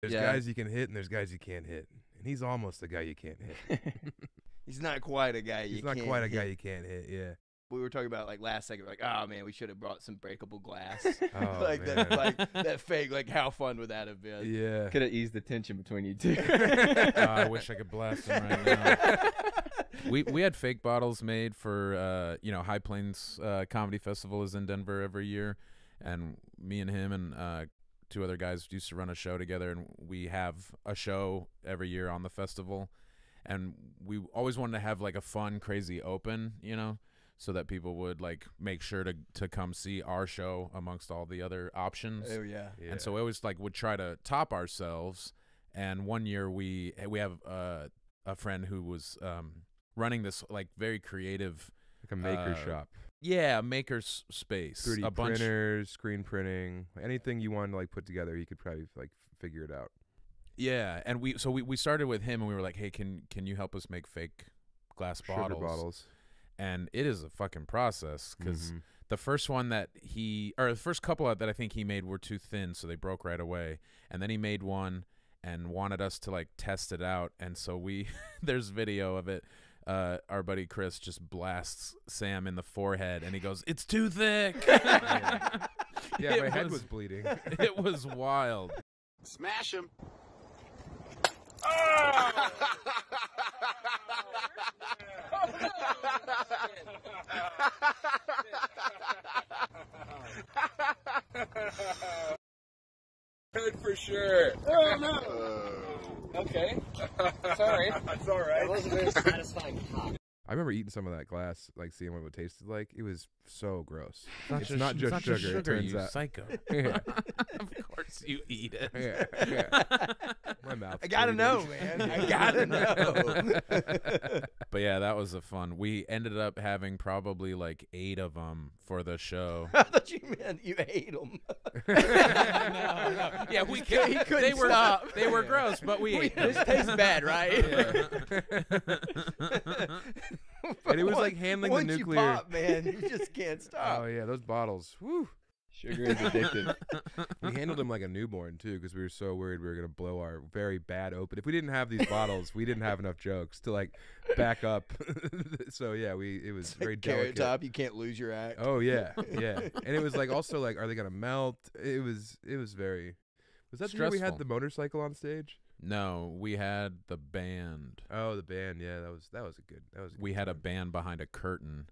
There's Yeah. guys you can hit and there's guys you can't hit, and he's almost a guy you can't hit. He's not quite a guy. He's not can't quite a hit. guy you can't hit. Yeah. We were talking about like last second, like, oh man, we should have brought some breakable glass. Oh, like man. that, like that fake. Like, how fun would that have been? Yeah. Could have eased the tension between you two. Oh, I wish I could blast him right now. we we had fake bottles made for uh, you know High Plains uh, Comedy Festival is in Denver every year, and me and him and uh, two other guys used to run a show together, and we have a show every year on the festival, and we always wanted to have like a fun, crazy open, you know. So that people would like make sure to to come see our show amongst all the other options. Oh yeah. yeah. and so we always like would try to top ourselves. And one year we we have uh, a friend who was um, running this like very creative like a maker uh, shop. Yeah, maker's space, 3D a bunch. printers, screen printing, anything you wanted to like put together, he could probably like figure it out. Yeah, and we so we, we started with him and we were like, hey, can can you help us make fake glass Sugar bottles? bottles. And it is a fucking process because Mhm. the first one that he or the first couple that I think he made were too thin, so they broke right away. And then he made one and wanted us to like test it out, and so we there's video of it. Uh, our buddy Chris just blasts Sam in the forehead, and he goes, "It's too thick." yeah, It my head was- was bleeding. it was wild. Smash him. Good for sure. Oh no. Okay. Sorry. That's all right. That wasn't very satisfying. I remember eating some of that glass, like seeing what it tasted like. It was so gross. Not it's just- not just not sugar, just It turns you out. psycho. Yeah. of course you eat it. Yeah, yeah. My mouth. I gotta know, man. I gotta know. But yeah, that was a fun. We ended up having probably like eight of them for the show. I thought you meant you ate them. Yeah, we He could, couldn't they were stop. they were gross, but we ate them. this tastes bad, right? And it was like handling the Once nuclear- You pop, man, you just can't oh, stop. Oh yeah, those bottles. Woo. Sugar is addictive. We handled him like a newborn too, because we were so worried we were gonna blow our very bad open. If we didn't have these bottles, we didn't have enough jokes to like back up. so yeah, we it was It's very carrot delicate. top. You can't lose your act. Oh yeah, yeah, and it was like also like, are they gonna melt? It was it was very. Was that the year we had Stressful. the motorcycle on stage? No, we had the band. Oh, the band. Yeah, that was that was a good. That was. A We had a band behind a curtain,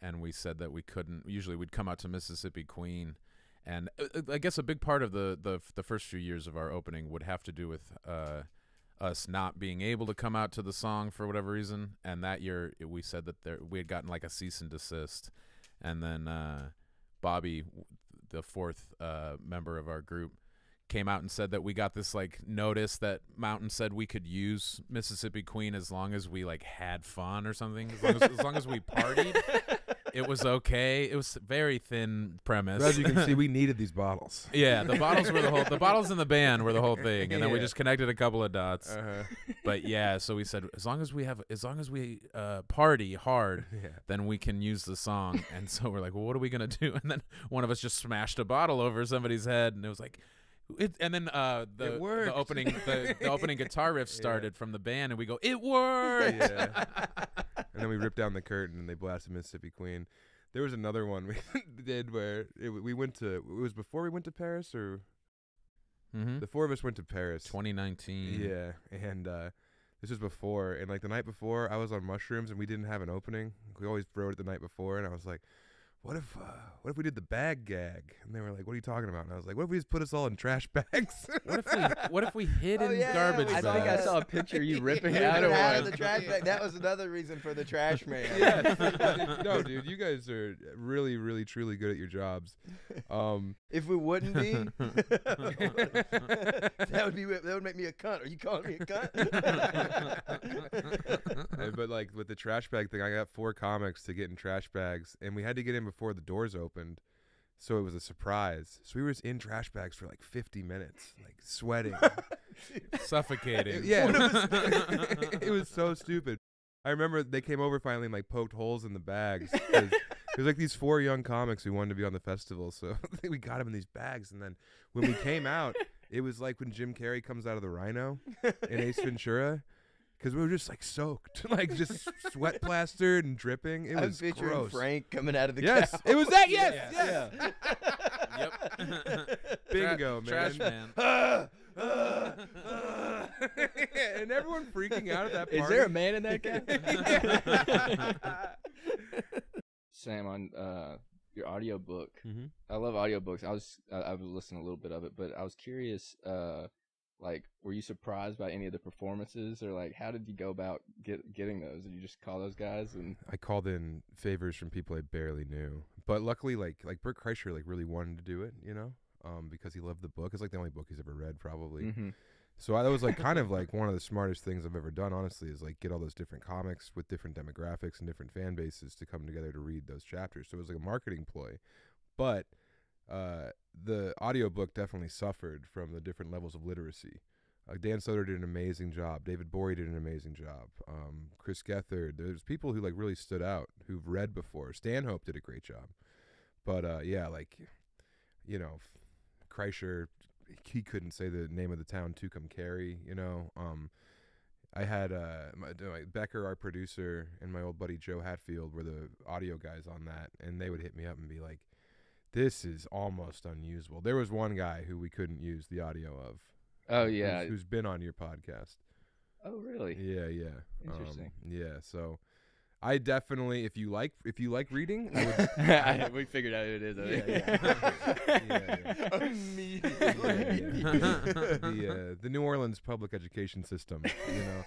and we said that we couldn't. Usually, we'd come out to Mississippi Queen, and uh, uh, I guess a big part of the the the first few years of our opening would have to do with uh, us not being able to come out to the song for whatever reason. And that year, it- we said that there we had gotten like a cease and desist, and then uh, Bobby, the fourth uh, member of our group. Came out and said that we got this like notice that Mountain said we could use Mississippi Queen as long as we like had fun or something. As long as, as, long as we partied, it was okay. It was very thin premise. As you can see, we needed these bottles. yeah, the bottles were the whole. The bottles in the band were the whole thing, and then we just connected a couple of dots. Uh-huh. But yeah, so we said as long as we have, as long as we uh, party hard, Yeah. then we can use the song. And so we're like, well, what are we gonna do? And then one of us just smashed a bottle over somebody's head, and it was like. It, and then uh, the, the opening the, the opening guitar riff Yeah. started from the band, and we go, "It worked!" Yeah. and then we ripped down the curtain and they blasted Mississippi Queen. There was another one we did where it, we went to. It was before we went to Paris, or hmm the four of us went to Paris. 2019. Yeah, and uh, this was before, and like the night before, I was on mushrooms and we didn't have an opening. We always wrote it the night before, and I was like, "What if, uh, what if we did the bag gag?" And they were like, "What are you talking about?" And I was like, "What if we just put us all in trash bags?" What if we what if we hid Oh, in yeah, garbage we I saw think I saw a picture of you ripping Ripping it out of out of one. the trash bag. That was another reason for the trash man. yes. no, dude, you guys are really, really, truly good at your jobs. Um, If we wouldn't be, that would be that would make me a cunt. Are you calling me a cunt? But like with the trash bag thing, I got four comics to get in trash bags, and we had to get in before the doors opened, so it was a surprise. So we were just in trash bags for like 50 minutes, like sweating. Suffocating. yeah, it was, it was so stupid. I remember they came over finally and like poked holes in the bags. 'cause There's like these four young comics who wanted to be on the festival, so we got them in these bags. And then when we came out, it was like when Jim Carrey comes out of the Rhino in Ace Ventura, because we were just like soaked, like just sweat plastered and dripping. It I'm was picturing gross. Frank coming out of the Yes, couch. it was that. Yes, Yeah. yes. Yep. Bingo, Trash man. man. and everyone freaking out at that party. Is there a man in that guy? Sam, on uh, your audiobook, Mhm. I love audiobooks. I was I, I was listening a little bit of it, but I was curious. Like, were you surprised by any of the performances, or like, how did you go about get, getting those? Did you just call those guys and I called in favors from people I barely knew, but luckily, like like Bert Kreischer, like really wanted to do it, you know, um, because he loved the book. It's like the only book he's ever read, probably. Mhm. So I, that was like kind of like one of the smartest things I've ever done. Honestly, is like get all those different comics with different demographics and different fan bases to come together to read those chapters. So it was like a marketing ploy, but uh, the audiobook definitely suffered from the different levels of literacy. Uh, Dan Soder did an amazing job. David Gborie did an amazing job. Um, Chris Gethard. There's people who like really stood out who've read before. Stanhope did a great job. But uh, yeah, like you know, Kreischer, he couldn't say the name of the town Tucumcari. You know, um, I had uh, my, my Becker, our producer, and my old buddy Joe Hatfield were the audio guys on that, and they would hit me up and be like, "This is almost unusable." There was one guy who we couldn't use the audio of. Oh who's- yeah. who's been on your podcast. Oh really? Yeah, yeah. Interesting. Um, yeah, so I definitely if you like if you like reading, I would I- we figured out who it is. I Yeah, the uh, the New Orleans public education system, you know.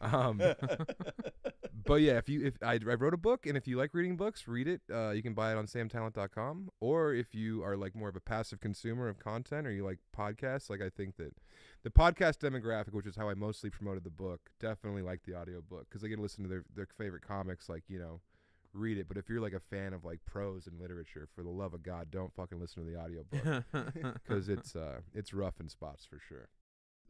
Um, but yeah, if you if I, I wrote a book and if you like reading books, read it. Uh, you can buy it on samtallent.com. Or if you are like more of a passive consumer of content or you like podcasts, like I think that the podcast demographic, which is how I mostly promoted the book, definitely like the audiobook because they get to listen to their their favorite comics, like you know, read it. But if you're like a fan of like prose and literature, for the love of God, don't fucking listen to the audiobook because it's uh it's rough in spots for sure.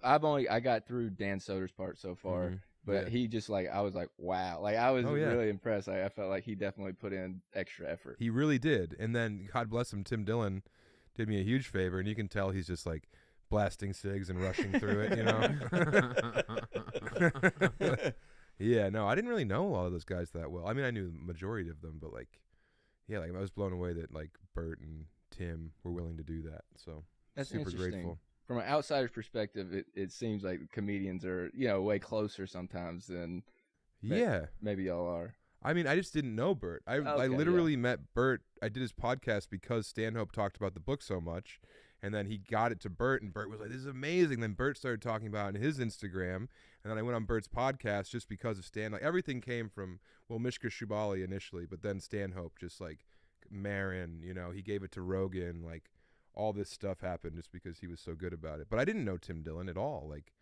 I've only I got through Dan Soder's part so far, Mhm. But Yeah. he just like I was like wow, like I was Oh, yeah. really impressed. I, I felt like he definitely put in extra effort. He really did. And then God bless him, Tim Dillon did me a huge favor, and you can tell he's just like blasting cigs and rushing through it, you know. yeah, no, I didn't really know a lot of those guys that well. I mean, I knew the majority of them, but like, yeah, like I was blown away that like Bert and Tim were willing to do that. So That's super grateful. From an outsider's perspective, it, it seems like comedians are you know way closer sometimes than Ma- Yeah, maybe y'all are. I mean, I just didn't know Bert. I I Okay, yeah. literally met Bert. I did his podcast because Stanhope talked about the book so much, and then he got it to Bert, and Bert was like, "This is amazing." Then Bert started talking about it on his Instagram, and then I went on Bert's podcast just because of Stan. Like everything came from well, Mishka Shubaly initially, but then Stanhope just like Marin, you know, he gave it to Rogan. Like all this stuff happened just because he was so good about it. But I didn't know Tim Dillon at all. Like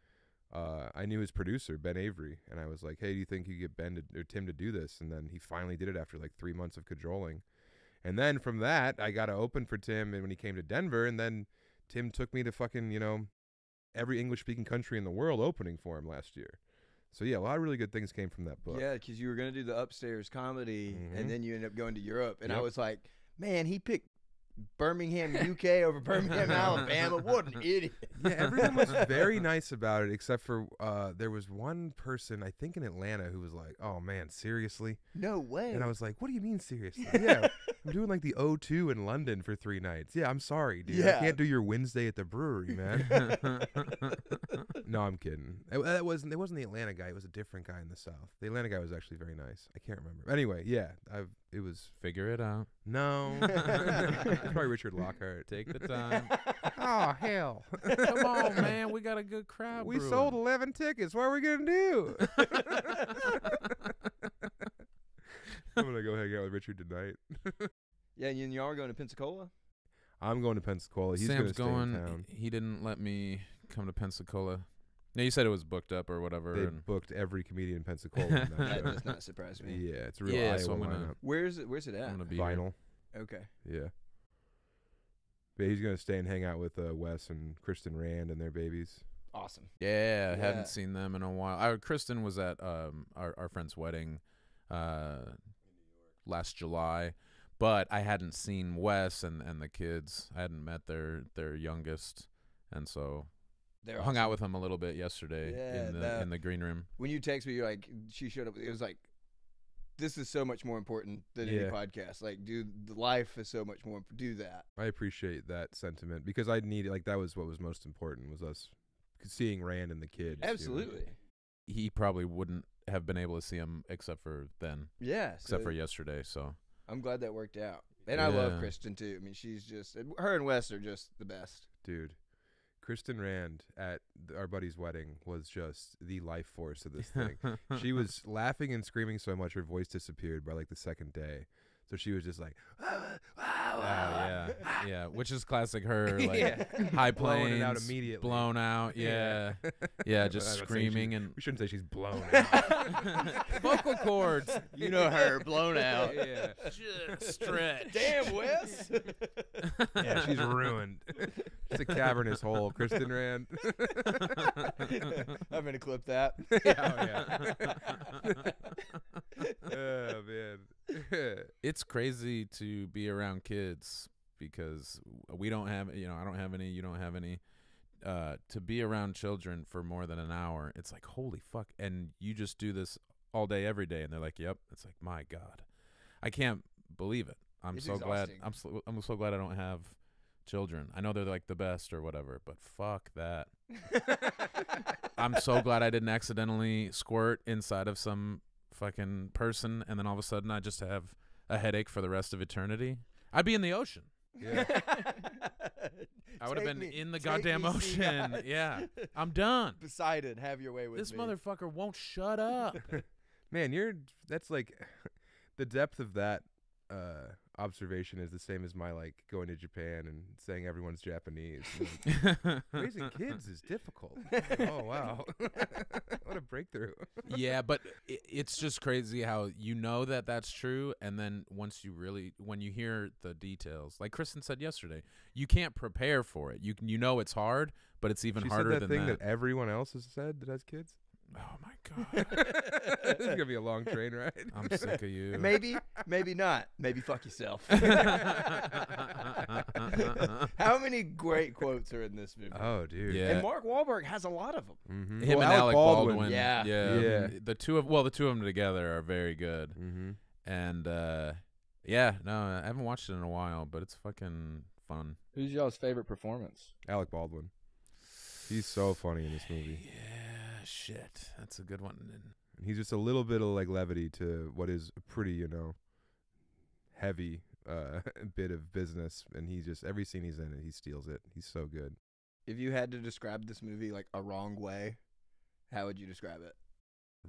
uh, I knew his producer Ben Avery, and I was like, "Hey, do you think you could get Ben to, or Tim to do this?" And then he finally did it after like three months of cajoling. And then from that, I got to open for Tim, and when he came to Denver, and then Tim took me to fucking you know every English speaking country in the world opening for him last year. So yeah, a lot of really good things came from that book. Yeah, because you were gonna do the upstairs comedy, Mhm. and then you ended up going to Europe, and I was like, man, he picked Birmingham, UK over Birmingham, Alabama. What an idiot! yeah, everyone was very nice about it, except for uh, there was one person I think in Atlanta who was like, "Oh man, seriously?" No way. And I was like, "What do you mean seriously?" yeah, I'm doing like the O2 in London for three nights. Yeah, I'm sorry, dude. Yeah. I can't do your Wednesday at the brewery, man. no, I'm kidding. It, that wasn't. It wasn't the Atlanta guy. It was a different guy in the South. The Atlanta guy was actually very nice. I can't remember. Anyway, yeah, I've. It was Figure it out. no. It's probably Richard Lockhart. Take the time. oh hell. Come on, man. We got a good crowd. We brewing. sold 11 tickets. What are we going to do? I'm going to go hang out with Richard tonight. yeah, and y'all are going to Pensacola. I'm going to Pensacola. He's going Sam's to stay going. in town. He didn't let me come to Pensacola. No, you said it was booked up or whatever. They and booked every comedian in Pensacola. in that That show. does not surprise me. yeah, it's a real Yeah, Iowa so I'm gonna- lineup. Where's it? Where's it at? I'm gonna be here. Vinyl. Okay. Yeah. But he's going to stay and hang out with uh, Wes and Kristen Rand and their babies. Awesome. Yeah, I Yeah. hadn't seen them in a while. I, Kristen was at um our our friend's wedding, uh, last July, but I hadn't seen Wes and, and the kids. I hadn't met their their youngest, and so They're hung out with them a little bit yesterday Yeah, in the that- in the green room. When you text me, you're like, she showed up. It was like, this is so much more important than any podcast. Like, dude, the life is so much more. Do that. I appreciate that sentiment because I needed, like, that was what was most important was us seeing Rand and the kids. you know? Absolutely. He probably wouldn't have been able to see him except for then, Yeah. except for yesterday. So I'm glad that worked out. And I love Yeah. Kristen too. I mean, she's just her and Wes are just the best. dude. Kristen Rand at our buddy's wedding was just the life force of this thing. she was laughing and screaming so much her voice disappeared by like the second day. So she was just like, "Ah, ah, yeah, yeah. Which is classic her, like Yeah. high planes, it out immediately. blown out. Yeah, yeah, just was saying screaming she- and We shouldn't say she's blown out. vocal cords. You know her, blown out. yeah. Stretch. Damn, Wes. yeah, she's ruined. it's a cavernous hole, Kristen Rand. I'm gonna clip that. yeah, oh, yeah. oh man. it's crazy to be around kids because we don't have you know i don't have any you don't have any. Uh to be around children for more than an hour it's like holy fuck. And you just do this all day every day and they're like yep. It's like my god. I can't believe it. I'm It's so glad i'm so, i'm so glad i don't have children. I know they're like the best or whatever but fuck that. I'm so glad i didn't accidentally squirt inside of some fucking person and then all of a sudden i just have a headache for the rest of eternity i'd be in the ocean yeah. I would have been me- in the goddamn me, ocean. guy. Yeah. I'm done. Poseidon, have your way with This me. motherfucker won't shut up. Man, you're that's like the depth of that uh observation is the same as my like going to Japan and saying everyone's Japanese. Raising kids is difficult. oh wow. what a breakthrough. yeah, but i it's just crazy how you know that that's true, and then once you really, when you hear the details, like Kristen said yesterday, you can't prepare for it. You can, you know it's hard, but it's even she harder said that than thing that. that. everyone else has said that has kids. Oh my god, this is gonna be a long train ride. I'm sick of you. Maybe, maybe not. Maybe fuck yourself. How many great quotes are in this movie? Oh, dude. Yeah. And Mark Wahlberg has a lot of them. Mm-hmm. Him well, and Alec Baldwin. Baldwin. Yeah. yeah, Yeah. The two of well, the two of them together are very good. Mm-hmm. And uh yeah, no, I haven't watched it in a while, but it's fucking fun. Who's y'all's favorite performance? Alec Baldwin. He's so funny in this movie. Yeah, shit. That's a good one. And He's just a little bit of like levity to what is a pretty, you know, heavy uh bit of business and he just every scene he's in it, he steals it. He's so good. If you had to describe this movie like a wrong way, how would you describe it?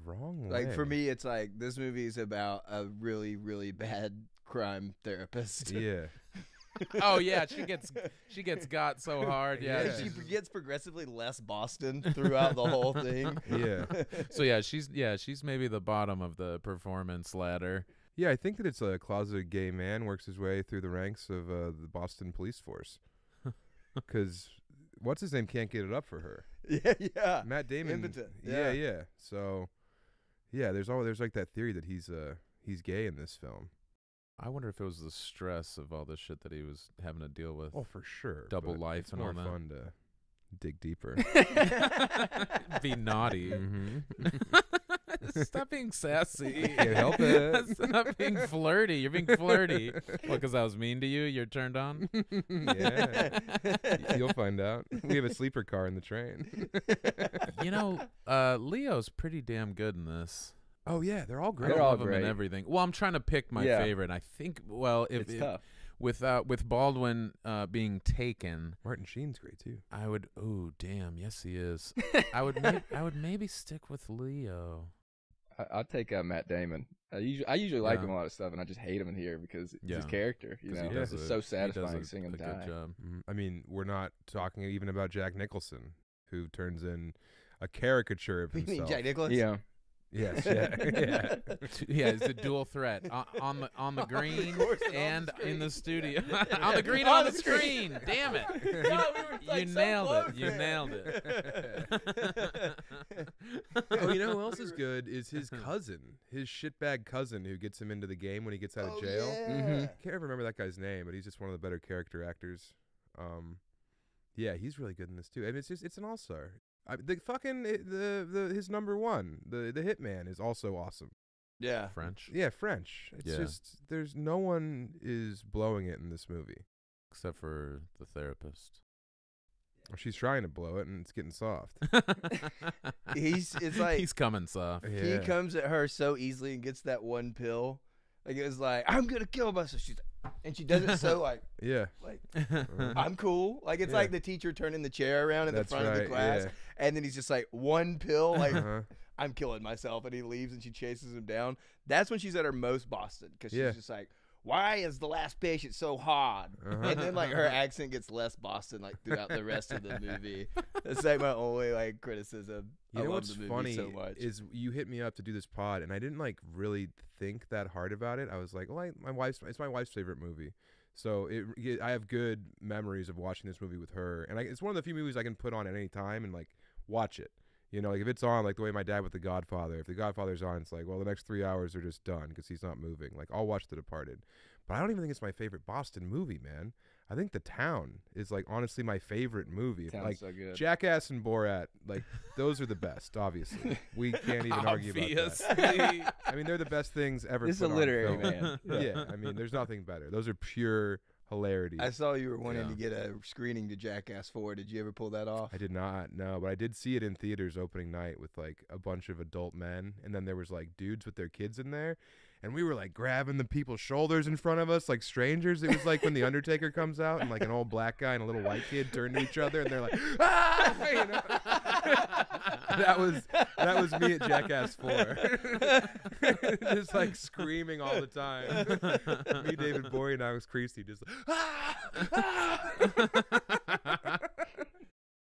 Wrong way. Like for me, it's like this movie is about a really, really bad crime therapist. Yeah. Oh yeah, she gets she gets got so hard. Yeah. Yeah. she gets progressively less Boston throughout the whole thing. Yeah. So yeah, she's yeah, she's maybe the bottom of the performance ladder. Yeah, I think that it's a closeted gay man works his way through the ranks of uh, the Boston police force. Cuz what's his name can't get it up for her. yeah, yeah. Matt Damon. impotent, Yeah, yeah. yeah. So yeah, there's all there's like that theory that he's uh he's gay in this film. I wonder if it was the stress of all the shit that he was having to deal with. Oh, for sure. Double but life it's and more all that. fun to dig deeper. Be naughty. hmm Stop being sassy. Can't help it. Stop being flirty. You're being flirty. What? Because I was mean to you? You're turned on. yeah. You'll find out. We have a sleeper car in the train. You know, uh, Leo's pretty damn good in this. Oh yeah, they're all great. They're all love him in great. everything. Well, I'm trying to pick my Yeah. favorite. I think. Well, if it's if- tough. without with Baldwin uh, being taken, Martin Sheen's great too. I would. Oh, damn. Yes, he is. I would. May, I would maybe stick with Leo. I, I'll take uh, Matt Damon. I usually, I usually like Yeah. him a lot of stuff, and I just hate him in here because it's his character. You 'Cause know, he does it's a- so he does satisfying a- seeing him a die. Good job. Mhm. I mean, we're not talking even about Jack Nicholson, who turns in a caricature of You mean himself. Jack Nicholson? Yeah, Yes, yeah, yeah. T- yeah, it's a dual threat on, on the on the green course, on the and in the screen. studio. on the green On on, the the screen. screen. Damn it! God, You, we were, you so nailed close it. You nailed it. oh, you know who else is good is his cousin, his shitbag cousin who gets him into the game when he gets out Oh, of jail. yeah. Can't ever remember that guy's name, but he's just one of the better character actors. Um, yeah, he's really good in this too. I mean, it's just it's an all star. The fucking i- the the his number one, the the hitman is also awesome. Yeah. French, Yeah, French. It's Yeah. just there's no one is blowing it in this movie. except for the therapist. She's trying to blow it and it's getting soft. He's- it's like- he's coming soft. Yeah. He comes at her so easily and gets that one pill. Like it was like, I'm gonna kill myself. She's like, and she does it so like, yeah. like Uh-huh. I'm cool. Like it's Yeah. like the teacher turning the chair around in That's the front of the class, yeah. and then he's just like one pill, like Uh-huh. I'm killing myself, and he leaves, and she chases him down. That's when she's at her most Boston because she's Yeah. just like why is the last patient so hard? Uh-huh. And then like her accent gets less Boston like throughout the rest of the movie. That's like my only like criticism. You I know love what's the movie funny so much. is you hit me up to do this pod, and I didn't like really think that hard about it. I was like, well, I, my wife's it's my wife's favorite movie, so it, it- I have good memories of watching this movie with her, and I, it's one of the few movies I can put on at any time and like watch it. You know, like if it's on, like the way my dad with The Godfather. If The Godfather's on, it's like, well, the next three hours are just done because he's not moving. Like I'll watch The Departed, but I don't even think it's my favorite Boston movie, man. I think The Town is like honestly my favorite movie. Sounds like so good. Jackass and Borat, like those are the best. Obviously, we can't even argue about that. Obviously. I mean, they're the best things ever. This is a literary man. Yeah. I mean, there's nothing better. Those are pure hilarity. I saw you were wanting Yeah. to get a screening to Jackass 4. Did you ever pull that off? I did not no, but I did see it in theaters opening night with like a bunch of adult men, and then there was like dudes with their kids in there, and we were like grabbing the people's shoulders in front of us like strangers. It was like when the Undertaker comes out and like an old black guy and a little white kid turn to each other, and they're like, ah, you know. That was that was me at Jackass Four, just like screaming all the time. me, David Bowie, and I was Creasy, just like, ah, ah.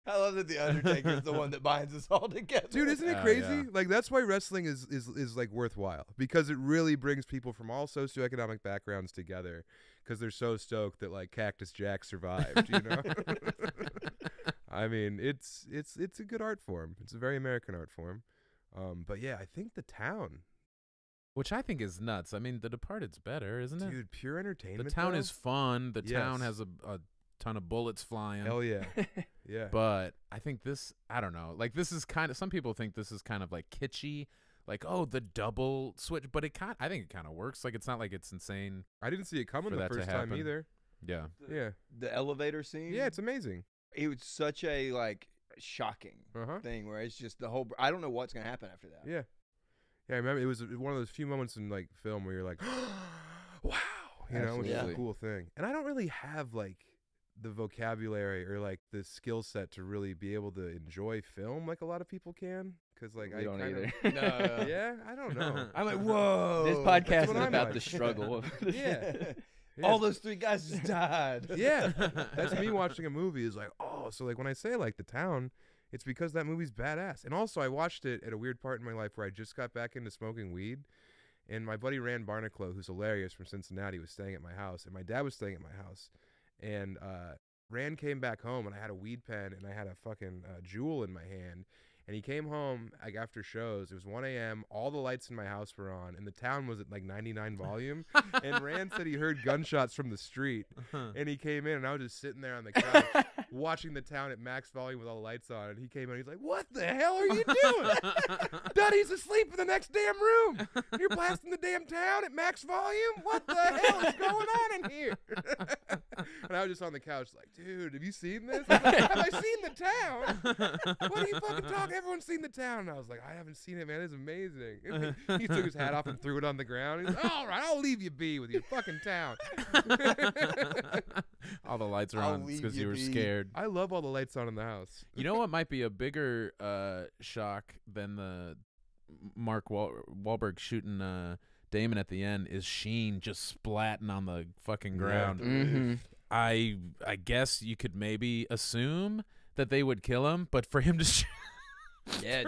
I love that the Undertaker is the one that binds us all together. Dude, isn't it Oh, crazy? yeah. Like that's why wrestling is, is is like worthwhile because it really brings people from all socioeconomic backgrounds together because they're so stoked that like Cactus Jack survived, you know? I mean, it's it's it's a good art form. It's a very American art form. Um, but yeah, I think the town, Which I think is nuts. I mean, The Departed's better, isn't it? dude, pure entertainment. the town though? is fun. The town has a, a ton of bullets flying. hell yeah, yeah. But I think this, I don't know. Like this is kind of some people think this is kind of like kitschy, like oh the double switch. But it kind, I think it kind of works. Like it's not like it's insane. I didn't see it coming for the that to first time happen. either. Yeah, Yeah, The elevator scene? yeah, it's amazing. It was such a like shocking Uh huh. thing where it's just the whole I don't know what's going to happen after that. Yeah. Yeah, I remember it was one of those few moments in like film where you're like, wow, you know, which is a cool thing. And I don't really have like the vocabulary or like the skill set to really be able to enjoy film like a lot of people can. Cause like we I don't kinda, either. No. Yeah, I don't know. I'm like, whoa. this podcast is I'm about like. the struggle. of yeah. Yeah. All those three guys just died. Yeah, that's me watching a movie is like, oh, so like when I say like the town, it's because that movie's badass. And also, I watched it at a weird part in my life where I just got back into smoking weed, and my buddy Rand Barnaclough, who's hilarious from Cincinnati, was staying at my house, and my dad was staying at my house, and uh, Rand came back home, and I had a weed pen, and I had a fucking uh, Juul in my hand. And he came home like after shows. It was 1 a.m. All the lights in my house were on, and the town was at like 99 volume. and Rand said he heard gunshots from the street, uh-huh. and he came in, and I was just sitting there on the couch watching the town at max volume with all the lights on. And he came in, he's like, "What the hell are you doing? Daddy's asleep in the next damn room. You're blasting the damn town at max volume. What the hell is going on in here?" and I was just on the couch, like, "Dude, have you seen this? Have I seen the town? What are you fucking talking? Everyone's seen the town." And I was like, "I haven't seen it, man. It's amazing." he took his hat off and threw it on the ground. He's like, "All right, I'll leave you be with your fucking town." all the lights are I'll on because you you were be. scared. I love all the lights on in the house. You know what might be a bigger uh, shock than the Mark Wal- Wahlberg shooting uh, Damon at the end is Sheen just splatting on the fucking Yeah. ground. hmm I I guess you could maybe assume that they would kill him, but for him to sh- Yeah,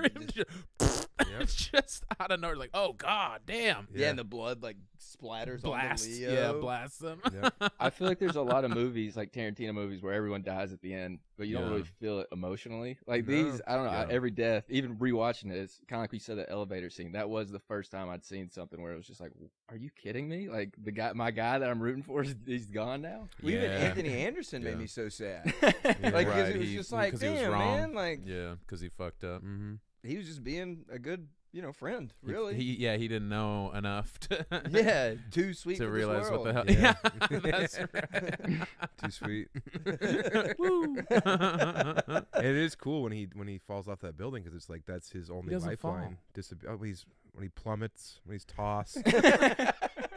for dude, just- to just, just out of nowhere, like oh god damn, yeah, and the blood like splatters blast on the Leo. yeah blast them. Yep. I feel like there's a lot of movies, like Tarantino movies, where everyone dies at the end, but you don't really feel it emotionally. Like No. these, I don't know. Yeah. Every death, even rewatching it, it's kind of like we said the elevator scene. That was the first time I'd seen something where it was just like, "Are you kidding me? Like the guy, my guy that I'm rooting for, is he's gone now." Well, Even Anthony Anderson Yeah. made me so sad. Yeah. like, 'cause Right, it was he- just like, because he was damn, man, like yeah, because he fucked up. Mm-hmm. He was just being a good, you know, friend. Really. he, yeah, he didn't know enough to yeah, too sweet to realize what the hell. Yeah. Yeah, that's right. Too sweet. And it is cool when he when he falls off that building because it's like that's his only doesn't lifeline. fall. Disab- oh, he's when he plummets, when he's tossed.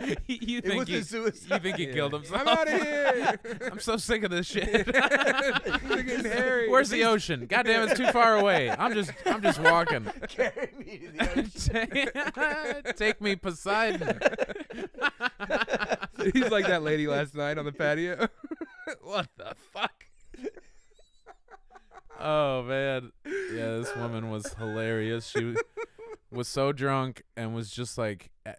you It think was he, a suicide. you think he killed himself? I'm out of here. I'm so sick of this shit. They're getting hairy. Where's the ocean? God damn, it's too far away. I'm just I'm just walking. Carry me to the ocean. Take me Poseidon. He's like that lady last night on the patio. what the fuck? Oh man, yeah, this woman was hilarious. She was so drunk and was just like uh,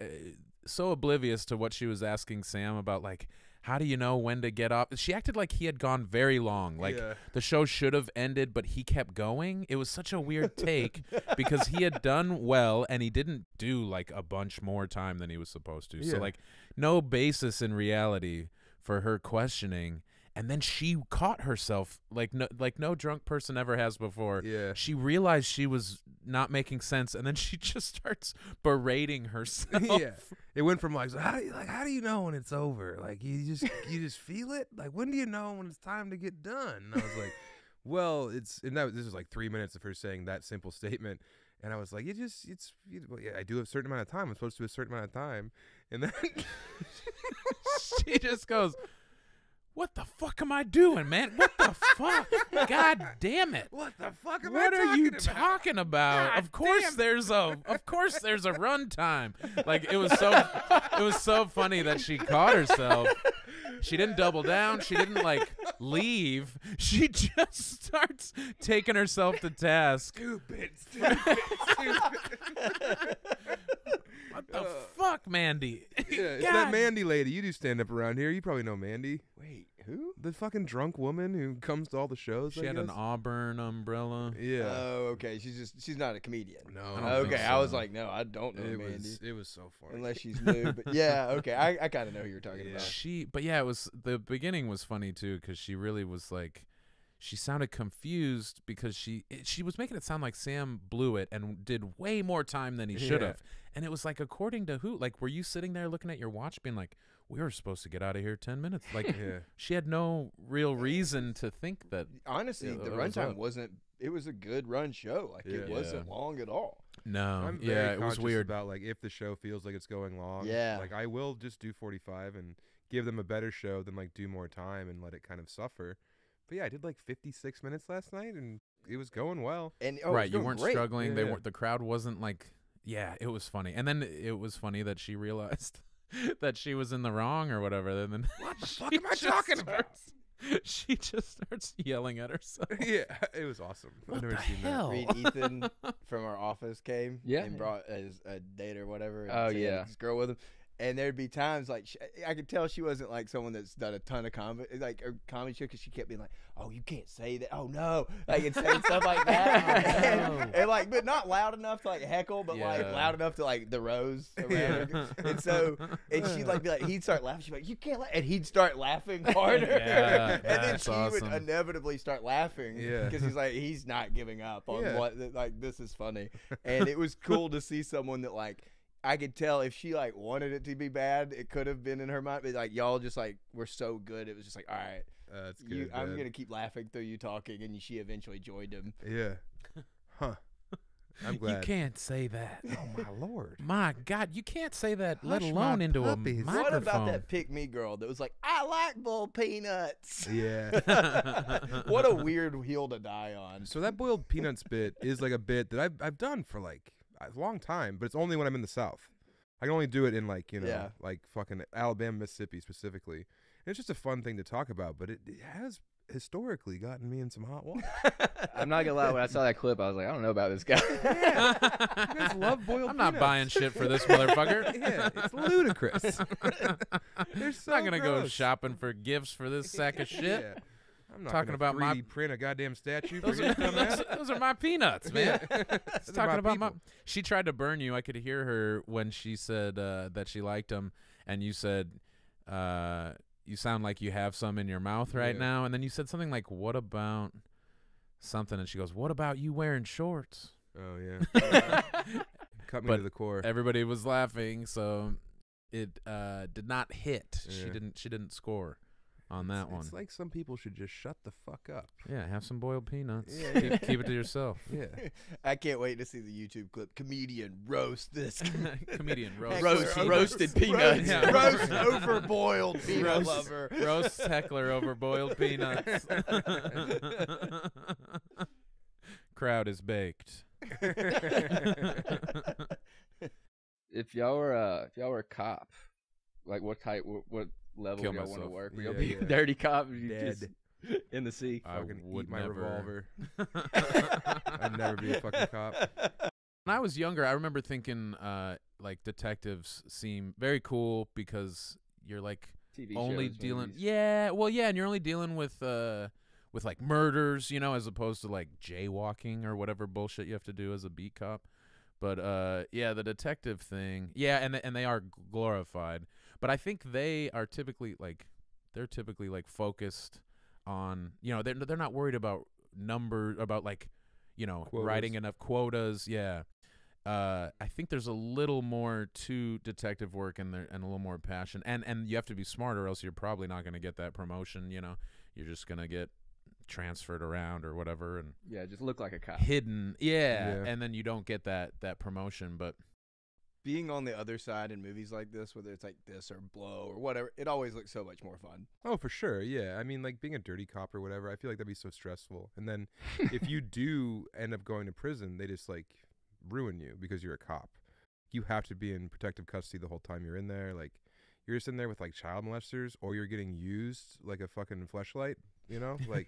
so oblivious to what she was asking Sam about, like. How do you know when to get up? She acted like he had gone very long. Like Yeah. the show should have ended, but he kept going. It was such a weird take because he had done well and he didn't do like a bunch more time than he was supposed to. So like no basis in reality for her questioning. And then she caught herself like no like no drunk person ever has before. Yeah. She realized she was not making sense and then she just starts berating herself. yeah. It went from like, so how do you, like how do you know when it's over? Like you just you just feel it. Like when do you know when it's time to get done? And I was like, well, it's and that this was like three minutes of her saying that simple statement, and I was like, you just it's you, well, yeah, I do have a certain amount of time. I'm supposed to do a certain amount of time, and then she just goes, "What the fuck am I doing, man? What the fuck? God damn it! what the fuck am What I What are talking you about? talking about? God of course damn there's a of course there's a runtime. Like it was so it was so funny that she caught herself. She didn't double down. She didn't like leave. She just starts taking herself to task. Stupid, stupid, stupid. What the fuck, Mandy? Yeah, it's God. that Mandy lady. You do stand up around here. You probably know Mandy, Wait, who? the fucking drunk woman who comes to all the shows. She I had an auburn umbrella. Yeah. Oh, okay. She's just she's not a comedian. no. I don't okay, think I was like, no, I don't know it Mandy. was it was so funny. Unless she's new, but yeah, okay, I, I kind of know who you're talking Yeah. about. She, but yeah, it was the beginning was funny too because she really was like, she sounded confused because she it, she was making it sound like Sam blew it and did way more time than he should Yeah. have, and it was like according to who? Like, were you sitting there looking at your watch, being like, we were supposed to get out of here ten minutes? Like, yeah. she had no real reason to think that. Honestly, Yeah, the that was runtime wasn't. It was a good run show. Like it wasn't Yeah. long at all. No, I'm very yeah, it was conscious weird. about like if the show feels like it's going long. Yeah. Like I will just do 45 and give them a better show than like do more time and let it kind of suffer. But yeah, I did like 56 minutes last night and it was going well. And oh, right, you weren't great. struggling. Yeah, they yeah. weren't. The crowd wasn't like. Yeah, it was funny, and then it was funny that she realized that she was in the wrong or whatever. And then What the she fuck am I just talking about? starts- She just starts yelling at herself. yeah, it was awesome. What I've never the seen hell? Reed Ethan from our office came Yeah. and brought as a date or whatever. And Oh, so he yeah. this girl with him. And there'd be times like sh I could tell she wasn't like someone that's done a ton of comedy, like a comedy show, because she kept being like, "Oh, you can't say that. Oh no," like and saying stuff like that, Oh, and, and, like, but not loud enough to like heckle, but like loud enough to like the rose around her. And so, and she'd like be like, he'd start laughing. She'd be like, "You can't," laugh. and he'd start laughing harder. Yeah, and then she awesome. would inevitably start laughing. Yeah. because he's like, he's not giving up on Yeah. what like this is funny, and it was cool to see someone that like. I could tell if she like wanted it to be bad, it could have been in her mind. But like y'all just like were so good, it was just like, all right, Uh, that's good. you, I'm gonna keep laughing through you talking, and she eventually joined him. Yeah. Huh. I'm glad. You glad. can't say that. Oh my lord. My God, you can't say that, let Hush alone my into puppies. a What microphone. What about that pick me girl that was like, I like bull peanuts? Yeah. what a weird hill to die on. So that boiled peanuts bit is like a bit that I've I've done for like a long time, but it's only when I'm in the South. I can only do it in like you know Yeah. like fucking Alabama, Mississippi specifically. And it's just a fun thing to talk about, but it, it has historically gotten me in some hot water. I'm not gonna lie. When I saw that clip, I was like, I don't know about this guy. You guys love boiled I'm not peanuts. buying shit for this motherfucker. yeah, it's ludicrous. They're so I'm not gonna go shopping for gifts for this sack of shit. Yeah. I'm not Talking about my- 3D print a goddamn statue Those are, those, those are my peanuts, man. Yeah. It's Those are talking my about my. She tried to burn you. I could hear her when she said uh, that she liked him, and you said, uh, "You sound like you have some in your mouth right Yeah. now." And then you said something like, "What about something?" And she goes, "What about you wearing shorts?" Oh yeah. Cut me But to the core. Everybody was laughing, so it uh, did not hit. She didn't. She didn't score. On that it's, one. It's like some people should just shut the fuck up. yeah, have some boiled peanuts. Yeah, keep, keep it to yourself. Yeah. I can't wait to see the YouTube clip. Comedian roast this. Comedian roast. roast Heckler. roasted peanuts. Yeah. Roast over boiled peanut Roast- lover. Roasts heckler over boiled peanuts. Crowd is baked. If y'all were uh, if y'all were a cop, like what type, what, what level Kill y'all want to myself. work? Would Yeah, y'all be yeah. a dirty cop? Or you Dead. just in the sea. I fucking would eat my never- revolver. I'd never be a fucking cop. When I was younger, I remember thinking uh, like detectives seem very cool because you're like TV only shows, dealing movies. yeah well yeah and you're only dealing with uh with like murders you know as opposed to like jaywalking or whatever bullshit you have to do as a beat cop but uh yeah the detective thing yeah and th- and they are glorified but i think they are typically like they're typically like focused on you know they're they're not worried about number about like you know writing enough quotas yeah uh, I think there's a little more to detective work and there and a little more passion, and and you have to be smart, or else you're probably not going to get that promotion. You know, you're just gonna get transferred around or whatever and Yeah, just look like a cop. hidden. Yeah, Yeah. and then you don't get that that promotion. But Being on the other side in movies like this, whether it's like this or Blow or whatever, it always looks so much more fun. Oh, for sure. Yeah. I mean, like being a dirty cop or whatever, I feel like that'd be so stressful. And then if you do end up going to prison, they just like ruin you because you're a cop. You have to be in protective custody the whole time you're in there. Like you're just in there with like child molesters or you're getting used like a fucking fleshlight, you know? Like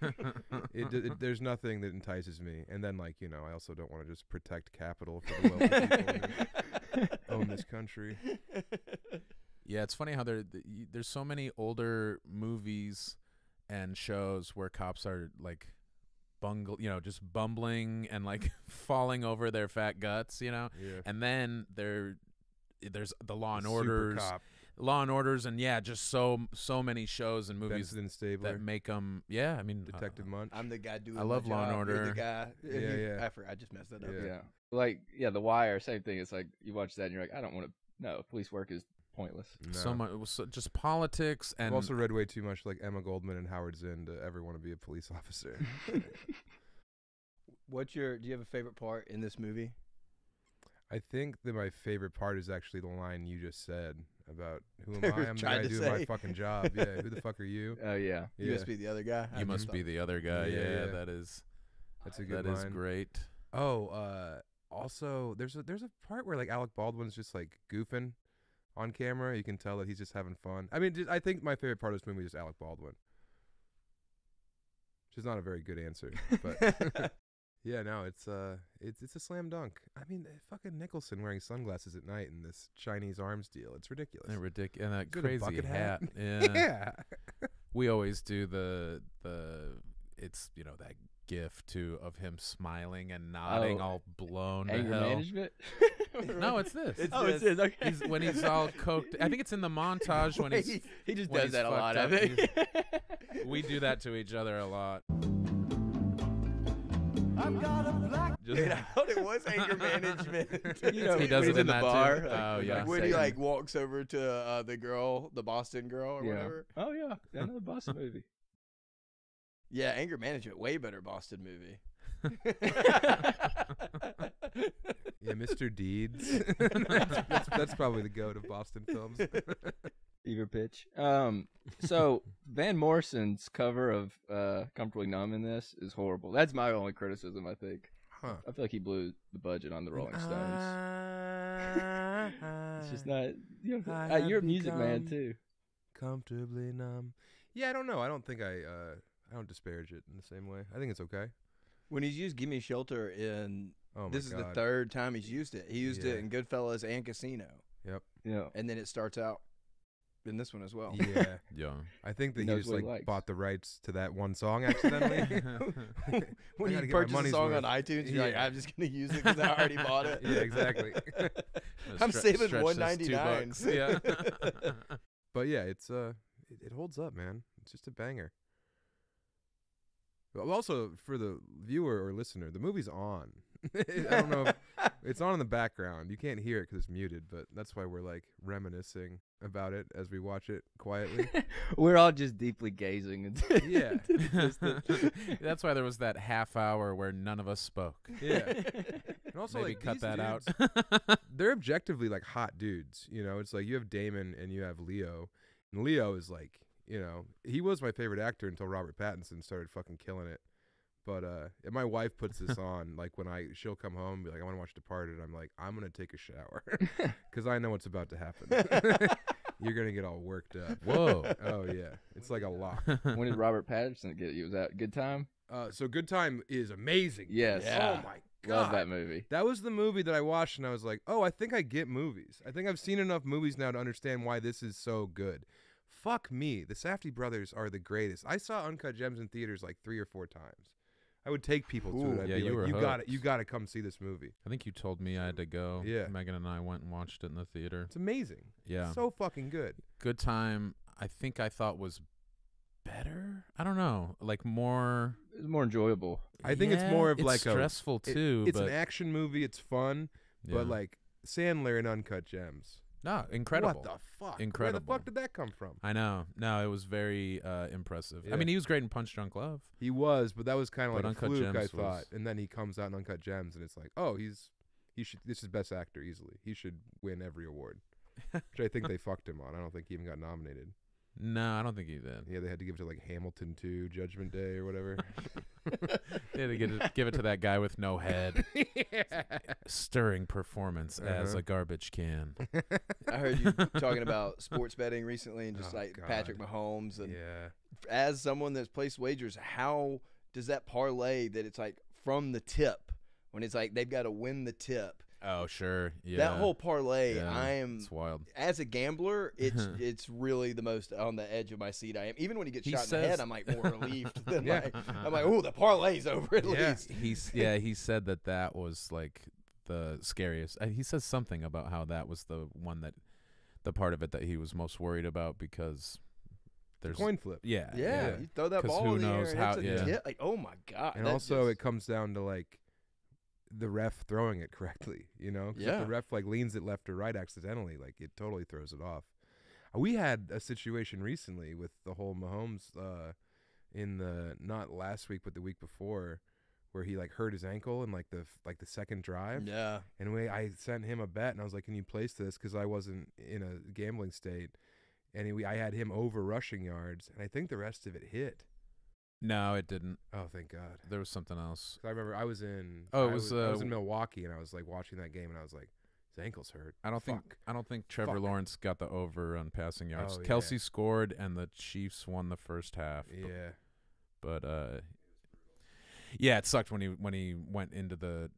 it, it, there's nothing that entices me. And then like, you know, I also don't want to just protect capital for the wealthy people who own this country. yeah, it's funny how there there's so many older movies and shows where cops are like bungle, you know, just bumbling and like falling over their fat guts, you know. Yeah. and then there there's the law and Super orders cop, law and orders and yeah just so so many shows and movies Benson and Stabler, that make them yeah i mean uh, Detective Munch. I'm the guy doing. I love the Law and job, you're Order. The guy. Yeah, yeah. I forgot. I just messed that up. Yeah. Yeah. Like yeah, The Wire, same thing. It's like you watch that and you're like, I don't want to. No, police work is pointless. so No. much so just politics and I've also read way too much like Emma Goldman and Howard Zinn to ever want to be a police officer. What's your? Do you have a favorite part in this movie? I think that my favorite part is actually the line you just said about who am I I'm the guy to doing my fucking job. Yeah, who the fuck are you? Oh yeah. You must be the other guy. you must be the other guy Yeah, yeah, yeah. that is that's a good that is line. great Oh, uh, also there's a there's a part where like Alec Baldwin's just like goofing on camera. You can tell that he's just having fun. I mean, just, I think my favorite part of this movie is Alec Baldwin. Which is not a very good answer, but Yeah, no, it's uh, it's it's a slam dunk. I mean, eh, fucking Nicholson wearing sunglasses at night in this Chinese arms deal. It's ridiculous. and ridiculous and that Is it crazy bucket hat, hat? Yeah. yeah. we always do the the it's you know that gif too of him smiling and nodding Oh, all blown to hell management. no it's this It's oh, it's this. this. Okay. he's, when he's all coked i think it's in the montage when he's he just does that a lot. fucked I think. we do that to each other a lot just Dude, I thought it was anger management. You know, He does it he's in the that too. bar. Oh, like, yeah. like when he like walks over to uh, the girl, the Boston girl or yeah. whatever. Oh yeah, another Boston movie. Yeah, anger management, way better Boston movie. Yeah, Mr. Deeds. that's, that's, that's probably the goat of Boston films. Fever pitch. Um, so Van Morrison's cover of uh, "Comfortably Numb" in this is horrible. That's my only criticism. I think. Huh. I feel like he blew the budget on the Rolling Stones. It's just not. You know, uh, you're a music man too. comfortably numb. Yeah, I don't know. I don't think I uh I don't disparage it in the same way. I think it's okay. when he's used "Give Me Shelter" in Oh my this is the third time he's used it. He used Yeah. it in Goodfellas and Casino, Yep. Yeah. and then it starts out in this one as well. Yeah. yeah I think that He knows just what he like likes. bought the rights to that one song accidentally. when I you gotta get my purchase a money's song worth. on iTunes, you're like, Yeah. I'm just gonna use it because I already bought it. yeah, exactly. I'm Stre- saving stretch this two 199. bucks. yeah but yeah, it's uh it, it holds up, man. It's just a banger. Also, for the viewer or listener, the movie's on. I don't know. If, it's on in the background. You can't hear it because it's muted, but that's why we're like reminiscing about it as we watch it quietly. We're all just deeply gazing. Into Yeah. into the distance. That's why there was that half hour where none of us spoke. yeah. And also, Maybe like, cut these that out. they're objectively like hot dudes. You know, it's like you have Damon and you have Leo, and Leo is like, you know, he was my favorite actor until Robert Pattinson started fucking killing it. But uh, and my wife puts this on like when I she'll come home and be like, I want to watch Departed. I'm like, I'm gonna take a shower because I know what's about to happen. You're gonna get all worked up. Whoa. Oh yeah, it's like a lot. when did Robert Pattinson get you? Was that good time? Uh, so Good Time is amazing. Yes. Oh my god. Love that movie. That was the movie that I watched, and I was like, "Oh, I think I get movies. I think I've seen enough movies now to understand why this is so good." Fuck me, the Safdie brothers are the greatest. I saw Uncut Gems in theaters like three or four times. I would take people to Ooh. it. I'd Yeah, be you like, were "You got it. hooked. You got to come see this movie. I think you told me I had to go. Yeah. Megan and I went and watched it in the theater. It's amazing. Yeah. so fucking good." Good time. I think I thought was better. I don't know. Like more. It was more enjoyable. I think it's more of it's like a- stressful It- too. it's but an action movie. It's fun, yeah. but like Sandler and Uncut Gems. No, incredible. What the fuck? Incredible. Where the fuck did that come from? I know. No, it was very uh, impressive. Yeah. I mean, he was great in Punch Drunk Love. He was, but that was kind of like a Uncut fluke, I thought. was- And then he comes out in Uncut Gems, and it's like, oh, he's he should this is best actor easily. He should win every award, which I think they fucked him on. I don't think he even got nominated. No, I don't think he did. Yeah, they had to give it to like Hamilton two, Judgment Day, or whatever. They had to get it, give it to that guy with no head. yeah. Stirring performance as Uh-huh. a garbage can. I heard you talking about sports betting recently and just Oh, like God. Patrick Mahomes and yeah. as someone that's placed wagers, how does that parlay that it's like from the tip when it's like they've got to win the tip? Oh, sure. Yeah. That whole parlay, Yeah, I am It's wild. as a gambler, it's it's really the most on the edge of my seat I am. Even when he gets He shot in the head, I'm like more relieved than Yeah. like I'm like, oh, the parlay's over at Yeah. least. He's yeah. He said that that was like the scariest. He says something about how that was the one that the part of it that he was most worried about because there's Coin flip. yeah Yeah, Yeah. you throw that ball who in the air knows and how- it's a yeah. tip, like oh my god. And also, just- it comes down to like the ref throwing it correctly. You know, Yeah. the ref like leans it left or right accidentally, like it totally throws it off. We had a situation recently with the whole Mahomes uh, in the not last week but the week before, where he like hurt his ankle in like the like the second drive. yeah. And we, I sent him a bet, and I was like, "Can you place this?" Because I wasn't in a gambling state, and he, I had him over rushing yards, and I think the rest of it hit. No it didn't Oh, thank God! there was something else 'Cause I remember I was in. Oh, it I was, I was uh, in Milwaukee, and I was like watching that game, and I was like, "His ankle's hurt." I don't think Fuck. I don't think Trevor Fuck. Lawrence got the over on passing yards. Oh, yeah. Kelce scored and the Chiefs won the first half. b- Yeah, But uh yeah, it sucked when he when he went into the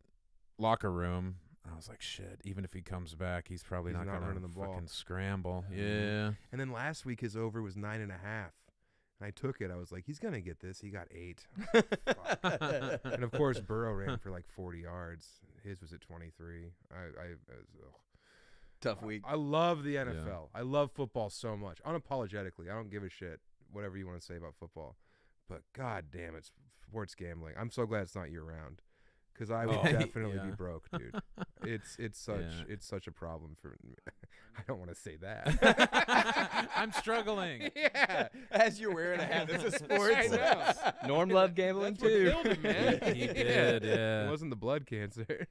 locker room. I was like, shit, even if he comes back, he's probably He's not, not gonna running the ball. fucking scramble. Yeah. and then last week his over was nine and a half, I took it. I was like, "He's gonna get this." He got eight, and of course Burrow ran for like forty yards. His was at twenty three. I, I, I was, ugh. Tough week. I love the NFL. I love football so much. Unapologetically, I don't give a shit whatever you want to say about football. But god damn it, sports gambling. I'm so glad it's not year round cuz I would Oh, definitely yeah. be broke, dude. It's it's such Yeah. it's such a problem for me. I don't want to say that. I'm struggling. yeah. As you're wearing a hat that's a sports. Norm loved gambling That's what too. killed him, man. He- he did, yeah. It wasn't the blood cancer.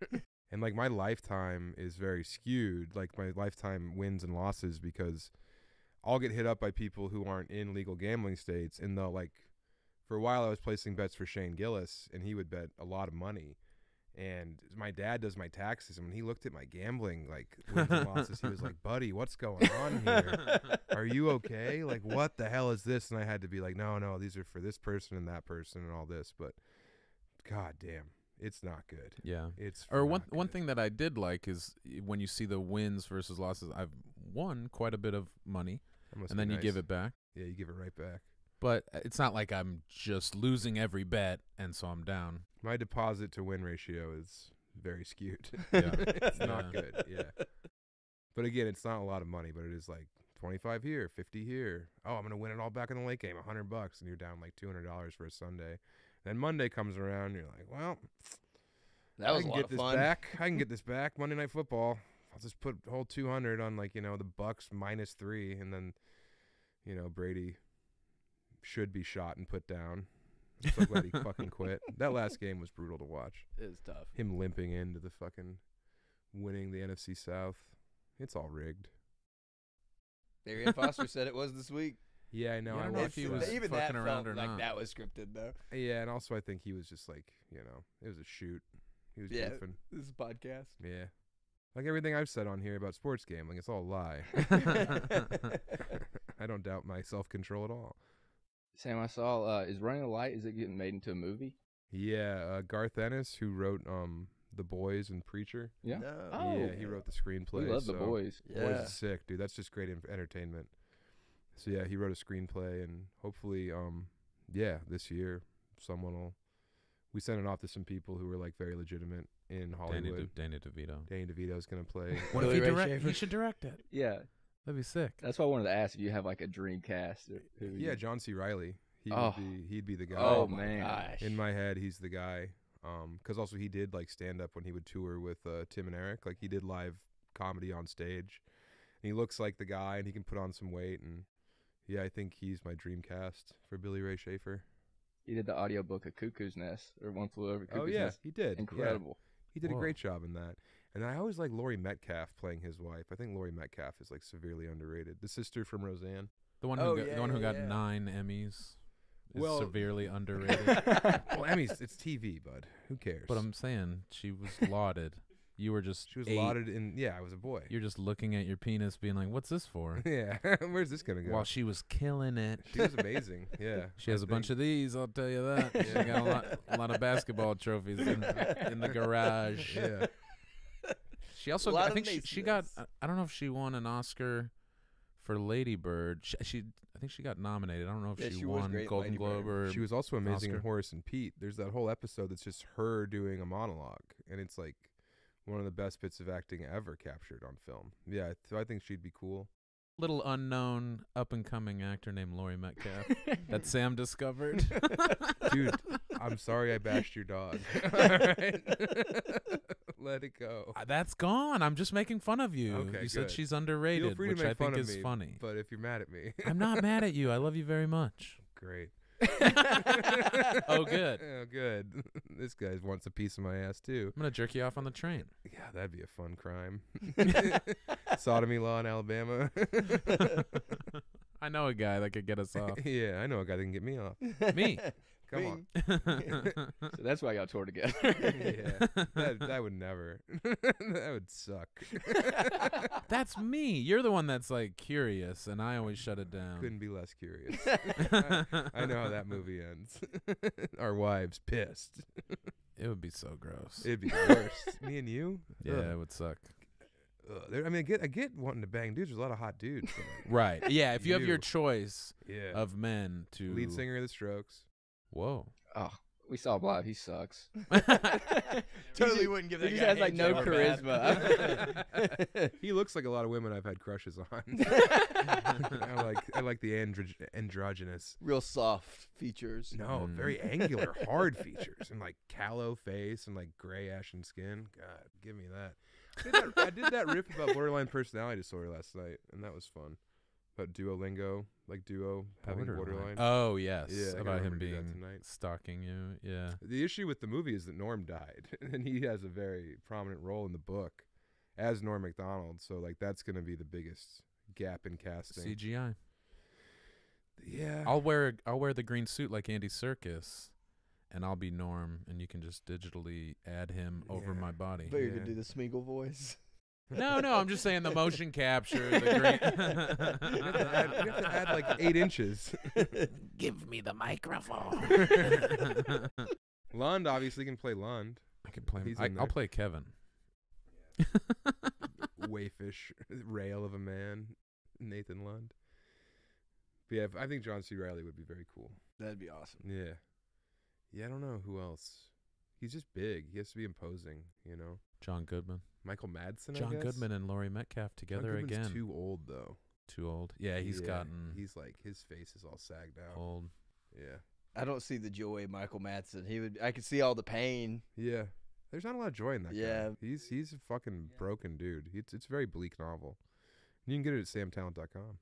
and like my lifetime is very skewed, like my lifetime wins and losses because I'll get hit up by people who aren't in legal gambling states and they'll like for a while I was placing bets for Shane Gillis and he would bet a lot of money. And my dad does my taxes and when he looked at my gambling like losses, he was like, Buddy, what's going on here? Are you okay? Like what the hell is this? And I had to be like, No, no, these are for this person and that person and all this, but god damn, it's not good. Yeah. It's Or one one thing that I did like is when you see the wins versus losses. I've won quite a bit of money, and then you give it back. Yeah, you give it right back. But it's not like I'm just losing every bet, and so I'm down. My deposit to win ratio is very skewed. Yeah. it's not Yeah. good. Yeah. But again, it's not a lot of money, but it is like 25 here, 50 here. Oh, I'm going to win it all back in the late game, 100 bucks and you're down like $200 for a Sunday. Then Monday comes around, you're like, well, That I was a can lot get of this fun. back. I can get this back. Monday Night Football. I'll just put whole 200 on like you know the Bucks minus three, and then you know Brady should be shot and put down. I'm so glad he fucking quit. That last game was brutal to watch. It was tough. Him limping into the fucking winning the NFC South. It's all rigged. Darian Foster said it was this week. Yeah, I know. Yeah, I I don't know if he was even fucking that around felt or like not. that was scripted though. Yeah, and also I think he was just like you know it was a shoot. He was Yeah. goofing. This is a podcast. Yeah. Like everything I've said on here about sports gambling, it's all a lie. I don't doubt my self control at all. Sam, I saw uh, is Running the Light. Is it getting made into a movie? Yeah, uh, Garth Ennis, who wrote um The Boys and Preacher. Yeah. No. Oh. yeah, he wrote the screenplay. we love the so- boys. Boys Yeah. is sick, dude. That's just great en- entertainment. So yeah, he wrote a screenplay, and hopefully, um, yeah, this year someone will. We sent it off to some people who were like very legitimate in Danny, Hollywood. De- Danny DeVito. Danny DeVito's gonna play. What if Billy he direct? Schaefer? He should direct it. Yeah, That'd be sick. that's why I wanted to ask if you have like a dream cast. Or who yeah, you- John C. Reilly. He Oh. would be. He'd be the guy. Oh, man. gosh. in my head he's the guy um because also he did like stand up when he would tour with uh, tim and eric like he did live comedy on stage and he looks like the guy and he can put on some weight and yeah i think he's my dream cast for billy ray schaefer He did the audiobook of Cuckoo's Nest or One Flew Over Cuckoo's oh yeah Nest. he did Yeah. Incredible. he did a great job in that and i always like laurie metcalf playing his wife i think laurie metcalf is like severely underrated the sister from roseanne The one Oh, who got, yeah, the one who yeah, got yeah. nine Emmys is Well- severely underrated. well emmy's it's tv bud who cares but I'm saying she was lauded. You were just she was eight. lauded in yeah i was a boy You're just looking at your penis, being like, "What's this for?" yeah where's this gonna go While she was killing it. she was amazing yeah She has a a bunch of these, I'll tell you that. She got a lot, a lot of basketball trophies in, in the garage. yeah She also, A I think she, she got. I I don't know if she won an Oscar for Lady Bird. She, she I think she got nominated. I don't know if Yeah, she, she won Golden Lady Globe Bird. or. She was also amazing in Horace and Pete. There's that whole episode that's just her doing a monologue, and it's like one of the best bits of acting ever captured on film. Yeah, so I think she'd be cool. little unknown up and coming actor named Laurie Metcalf that Sam discovered. Dude, I'm sorry I bashed your dog. All right, let it go. Uh, That's gone. I'm just making fun of you. Okay, you said good. she's underrated, Feel free to which make I fun think of is me, funny. But if you're mad at me, I'm not mad at you. I love you very much. great. Oh, good. Oh, good. this guy wants a piece of my ass too. I'm gonna jerk you off on the train. Yeah, that'd be a fun crime. Sodomy law in Alabama. I know a guy that could get us off. yeah, I know a guy that can get me off. Me. Come on. So that's why y'all toured together. yeah, that, that would never. that would suck. That's me. You're the one that's like curious, and I always shut it down. Couldn't be less curious. I, I know how that movie ends. Our wives pissed. It would be so gross. It'd be the worst. Me and you. yeah, Ugh. it would suck. Ugh. There- I mean, I get, I get wanting to bang dudes. There's a lot of hot dudes. but, like, Right. Yeah. If you have your You. choice yeah. of men to Lead singer of the Strokes. Whoa. oh, we saw him live. He sucks. totally wouldn't give He that just guy has like no hand job or charisma. He looks like a lot of women I've had crushes on. I like, I like the andro- androgynous. Real soft features. No, Mm. very angular, hard features, and like callow face and like gray ashen skin. God, give me that. I did that, I did that riff about borderline personality disorder last night, and that was fun. About Duolingo, like duo having borderline. Oh yes. Yeah, about him remember to do that being tonight. stalking you. Yeah. The issue with the movie is that Norm died, and he has a very prominent role in the book as Norm Macdonald. So like that's gonna be the biggest gap in casting. CGI. Yeah, I'll wear I'll wear the green suit like Andy Serkis, and I'll be Norm, and you can just digitally add him over Yeah. my body. But you're Yeah. gonna do the Smeagol voice. No, no, I'm just saying the motion capture, the green. you, have to add, you have to add like eight inches. Give me the microphone. Lund obviously can play Lund. I can play. He's I, in I'll play Kevin. Wayfish rail of a man, Nathan Lund. But yeah, I think John C. Reilly would be very cool. That'd be awesome. Yeah, yeah. I don't know who else. He's just big. He has to be imposing. You know, John Goodman. Michael Madsen. I John guess? Goodman and Laurie Metcalf John together Goodman's again. Too old though. Too old. Yeah, he's Yeah, gotten He's like his face is all sagged out. old. Yeah. I don't see the joy in Michael Madsen. He would. I could see all the pain. Yeah. There's not a lot of joy in that Yeah. guy. He's he's a fucking broken dude. It's it's a very bleak novel. You can get it at samtallent.com.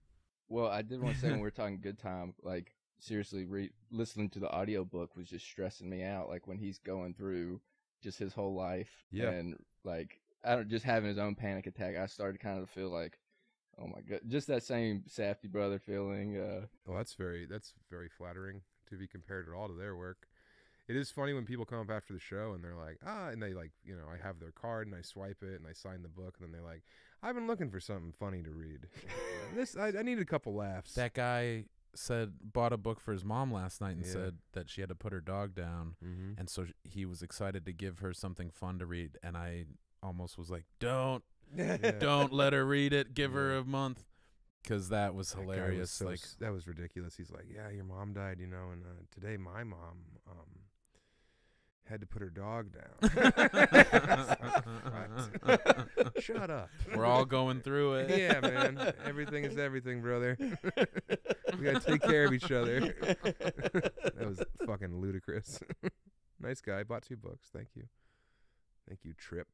Well, I did want to say when we are talking good time, like seriously, re- listening to the audiobook was just stressing me out. Like when he's going through just his whole life, Yeah. and like I don't just having his own panic attack. I started kind of feel like, oh my god, just that same Safdie brother feeling. Uh, Well, that's very that's very flattering to be compared at all to their work. It is funny when people come up after the show and they're like, ah, and they like, you know, I have their card and I swipe it and I sign the book and then they're like, I've been looking for something funny to read. this I, I need a couple laughs. That guy said bought a book for his mom last night and Yeah. said that she had to put her dog down, mm-hmm. and so he was excited to give her something fun to read, and I almost was like, "Don't, don't let her read it. Give her a month," because that was That guy was hilarious. so like, that was ridiculous. He's like, yeah, your mom died, you know, and uh, today my mom um, had to put her dog down. Shut up. we're all going through it. yeah, man. Everything is everything, brother. we gotta take care of each other. that was fucking ludicrous. nice guy. Bought two books. Thank you. Thank you, Trip.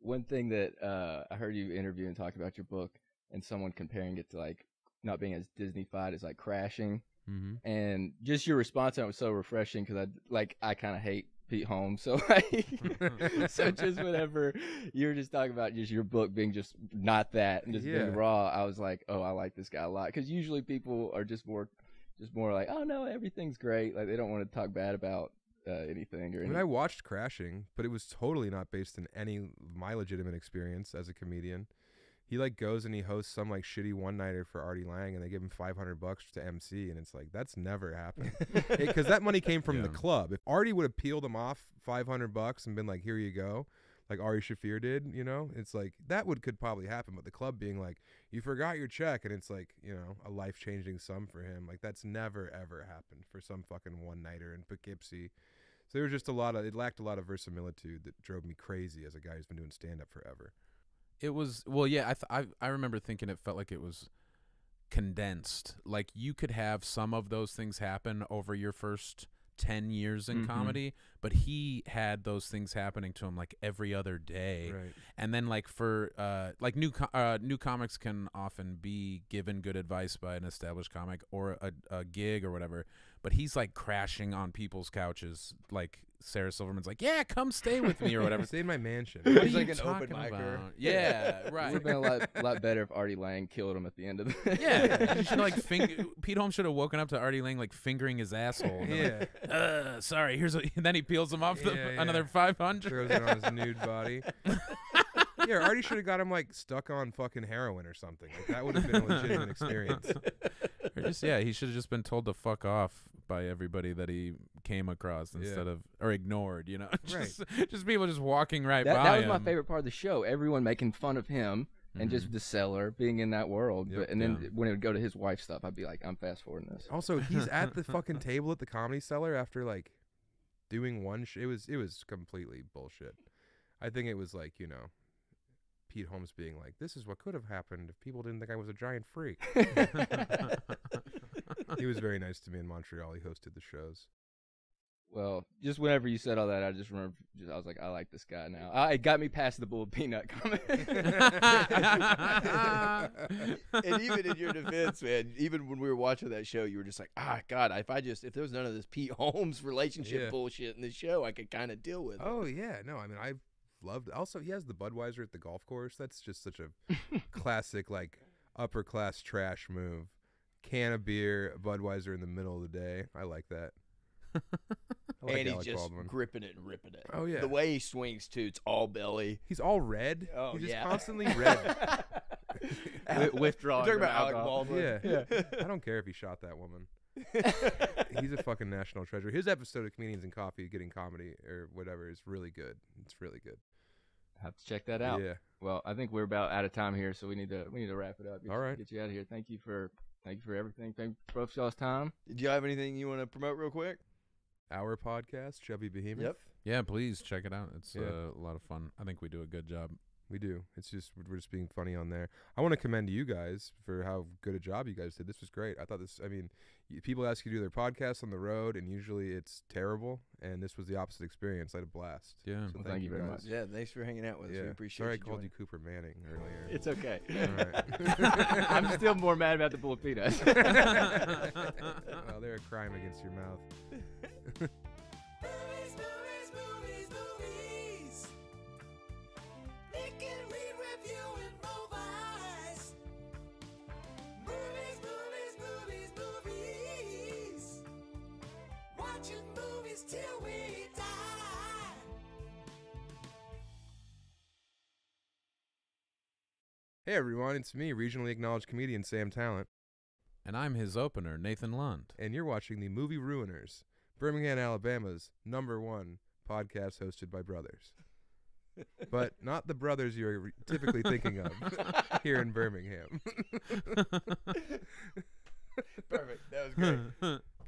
one thing that uh, I heard you interview and talk about your book, and someone comparing it to like not being as Disney-fied as like Crashing, Mm-hmm. and just your response on it was so refreshing because I like I kind of hate Pete Holmes, so like so just whenever you were just talking about just your book being just not that and just Yeah. being raw, I was like, oh, I like this guy a lot because usually people are just more just more like, oh no, everything's great, like they don't want to talk bad about uh, anything or I anything. mean, I watched Crashing, but it was totally not based in any my legitimate experience as a comedian. He like goes and he hosts some like shitty one nighter for Artie Lange, and they give him five hundred bucks to MC, and it's like that's never happened because that money came from the club. If Artie would have peeled him off five hundred bucks and been like, "Here you go," like Ari Shaffir did, you know, it's like that would could probably happen. But the club being like, "You forgot your check," and it's like you know a life changing sum for him. Like that's never ever happened for some fucking one nighter in Poughkeepsie. So there was just a lot of it lacked a lot of verisimilitude that drove me crazy as a guy who's been doing stand up forever. It was well, yeah. I th- I I remember thinking it felt like it was condensed. Like you could have some of those things happen over your first ten years in Mhm. comedy, but he had those things happening to him like every other day. Right. And then like for uh like new co- uh, new comics can often be given good advice by an established comic or a, a gig or whatever, but he's like crashing on people's couches. Like Sarah Silverman's like, "Yeah, come stay with me" or whatever. Stay in my mansion. What He's are like you an open talking micer. about? Yeah, It right. would have been a lot, lot better if Artie Lange killed him at the end of the. Yeah, you should like finger. Pete Holmes should have woken up to Artie Lange like fingering his asshole. yeah. like, uh, sorry. Here's a, and then he peels him off the, Yeah, yeah. another five hundred. Throws it on his nude body. Yeah, Artie should have got him like stuck on fucking heroin or something. Like that would have been a legitimate experience. Or just yeah, he should have just been told to fuck off by everybody that he came across Yeah. instead of or ignored. You know, Right. just, just people just walking right That, by that was my favorite part of the show. Everyone making fun of him and just mm-hmm. the seller being in that world. Yep. but, and then Yeah. when it would go to his wife stuff, I'd be like, I'm fast forwarding this. Also, he's at the fucking table at the comedy cellar after like doing one. Sh- it was it was completely bullshit. I think it was like you know, Pete Holmes being like, "This is what could have happened if people didn't think I was a giant freak." he was very nice to me in Montreal. He hosted the shows. Well, just whenever you said all that, I just remember. Just, I was like, I like this guy now. I, it got me past the bull peanut comment. and even in your defense, man, even when we were watching that show, you were just like, ah, God, if I just if there was none of this Pete Holmes relationship Yeah. bullshit in the show, I could kind of deal with. it. Oh yeah, no, I mean I loved. Also, he has the Budweiser at the golf course. That's just such a classic like upper class trash move. Can of beer, Budweiser in the middle of the day. I like that. I like and he's Alec just Baldwin. gripping it and ripping it. Oh, yeah. the way he swings too, it's all belly. He's all red. Oh He's just yeah, constantly red. Wi- withdrawing You're talking about Alec alcohol. Baldwin. yeah. I don't care if he shot that woman. He's a fucking national treasure. His episode of Comedians and Coffee Getting Comedy or whatever is really good. It's really good. Have to check that out. Yeah. Well, I think we're about out of time here, so we need to we need to wrap it up. Get All you- right. get you out of here. Thank you for thank you for everything. Thank you for both y'all's time. Do you have anything you want to promote real quick? Our podcast, Chubby Behemoth. Yep. yeah, please check it out. It's Yeah. uh, a lot of fun. I think we do a good job. We do. It's just we're just being funny on there. I want to commend you guys for how good a job you guys did. This was great. I thought this. I mean, y- people ask you to do their podcast on the road, and usually it's terrible. And this was the opposite experience. I had a blast. Yeah. So Well, thank you very guys. much. Yeah, thanks for hanging out with us. We appreciate Sorry, I you. called you. Cooper Manning earlier. It's okay. Alright. I'm still more mad about the Bullapitas. well, they're a crime against your mouth. Hey everyone, it's me, regionally acknowledged comedian Sam Tallent, And I'm his opener, Nathan Lund. and you're watching the Movie Ruiners, Birmingham, Alabama's number one podcast hosted by brothers. But not the brothers you're re- typically thinking of here in Birmingham. Perfect. That was great.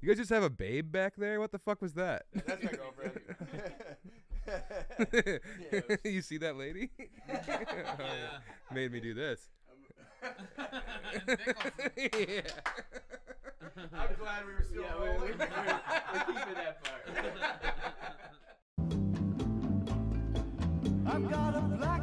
You guys just have a babe back there? What the fuck was that? That's my girlfriend. you see that lady? Made me do this. yeah. I'm glad we were still Yeah, we- we- rolling. we're keeping that part. I've got a black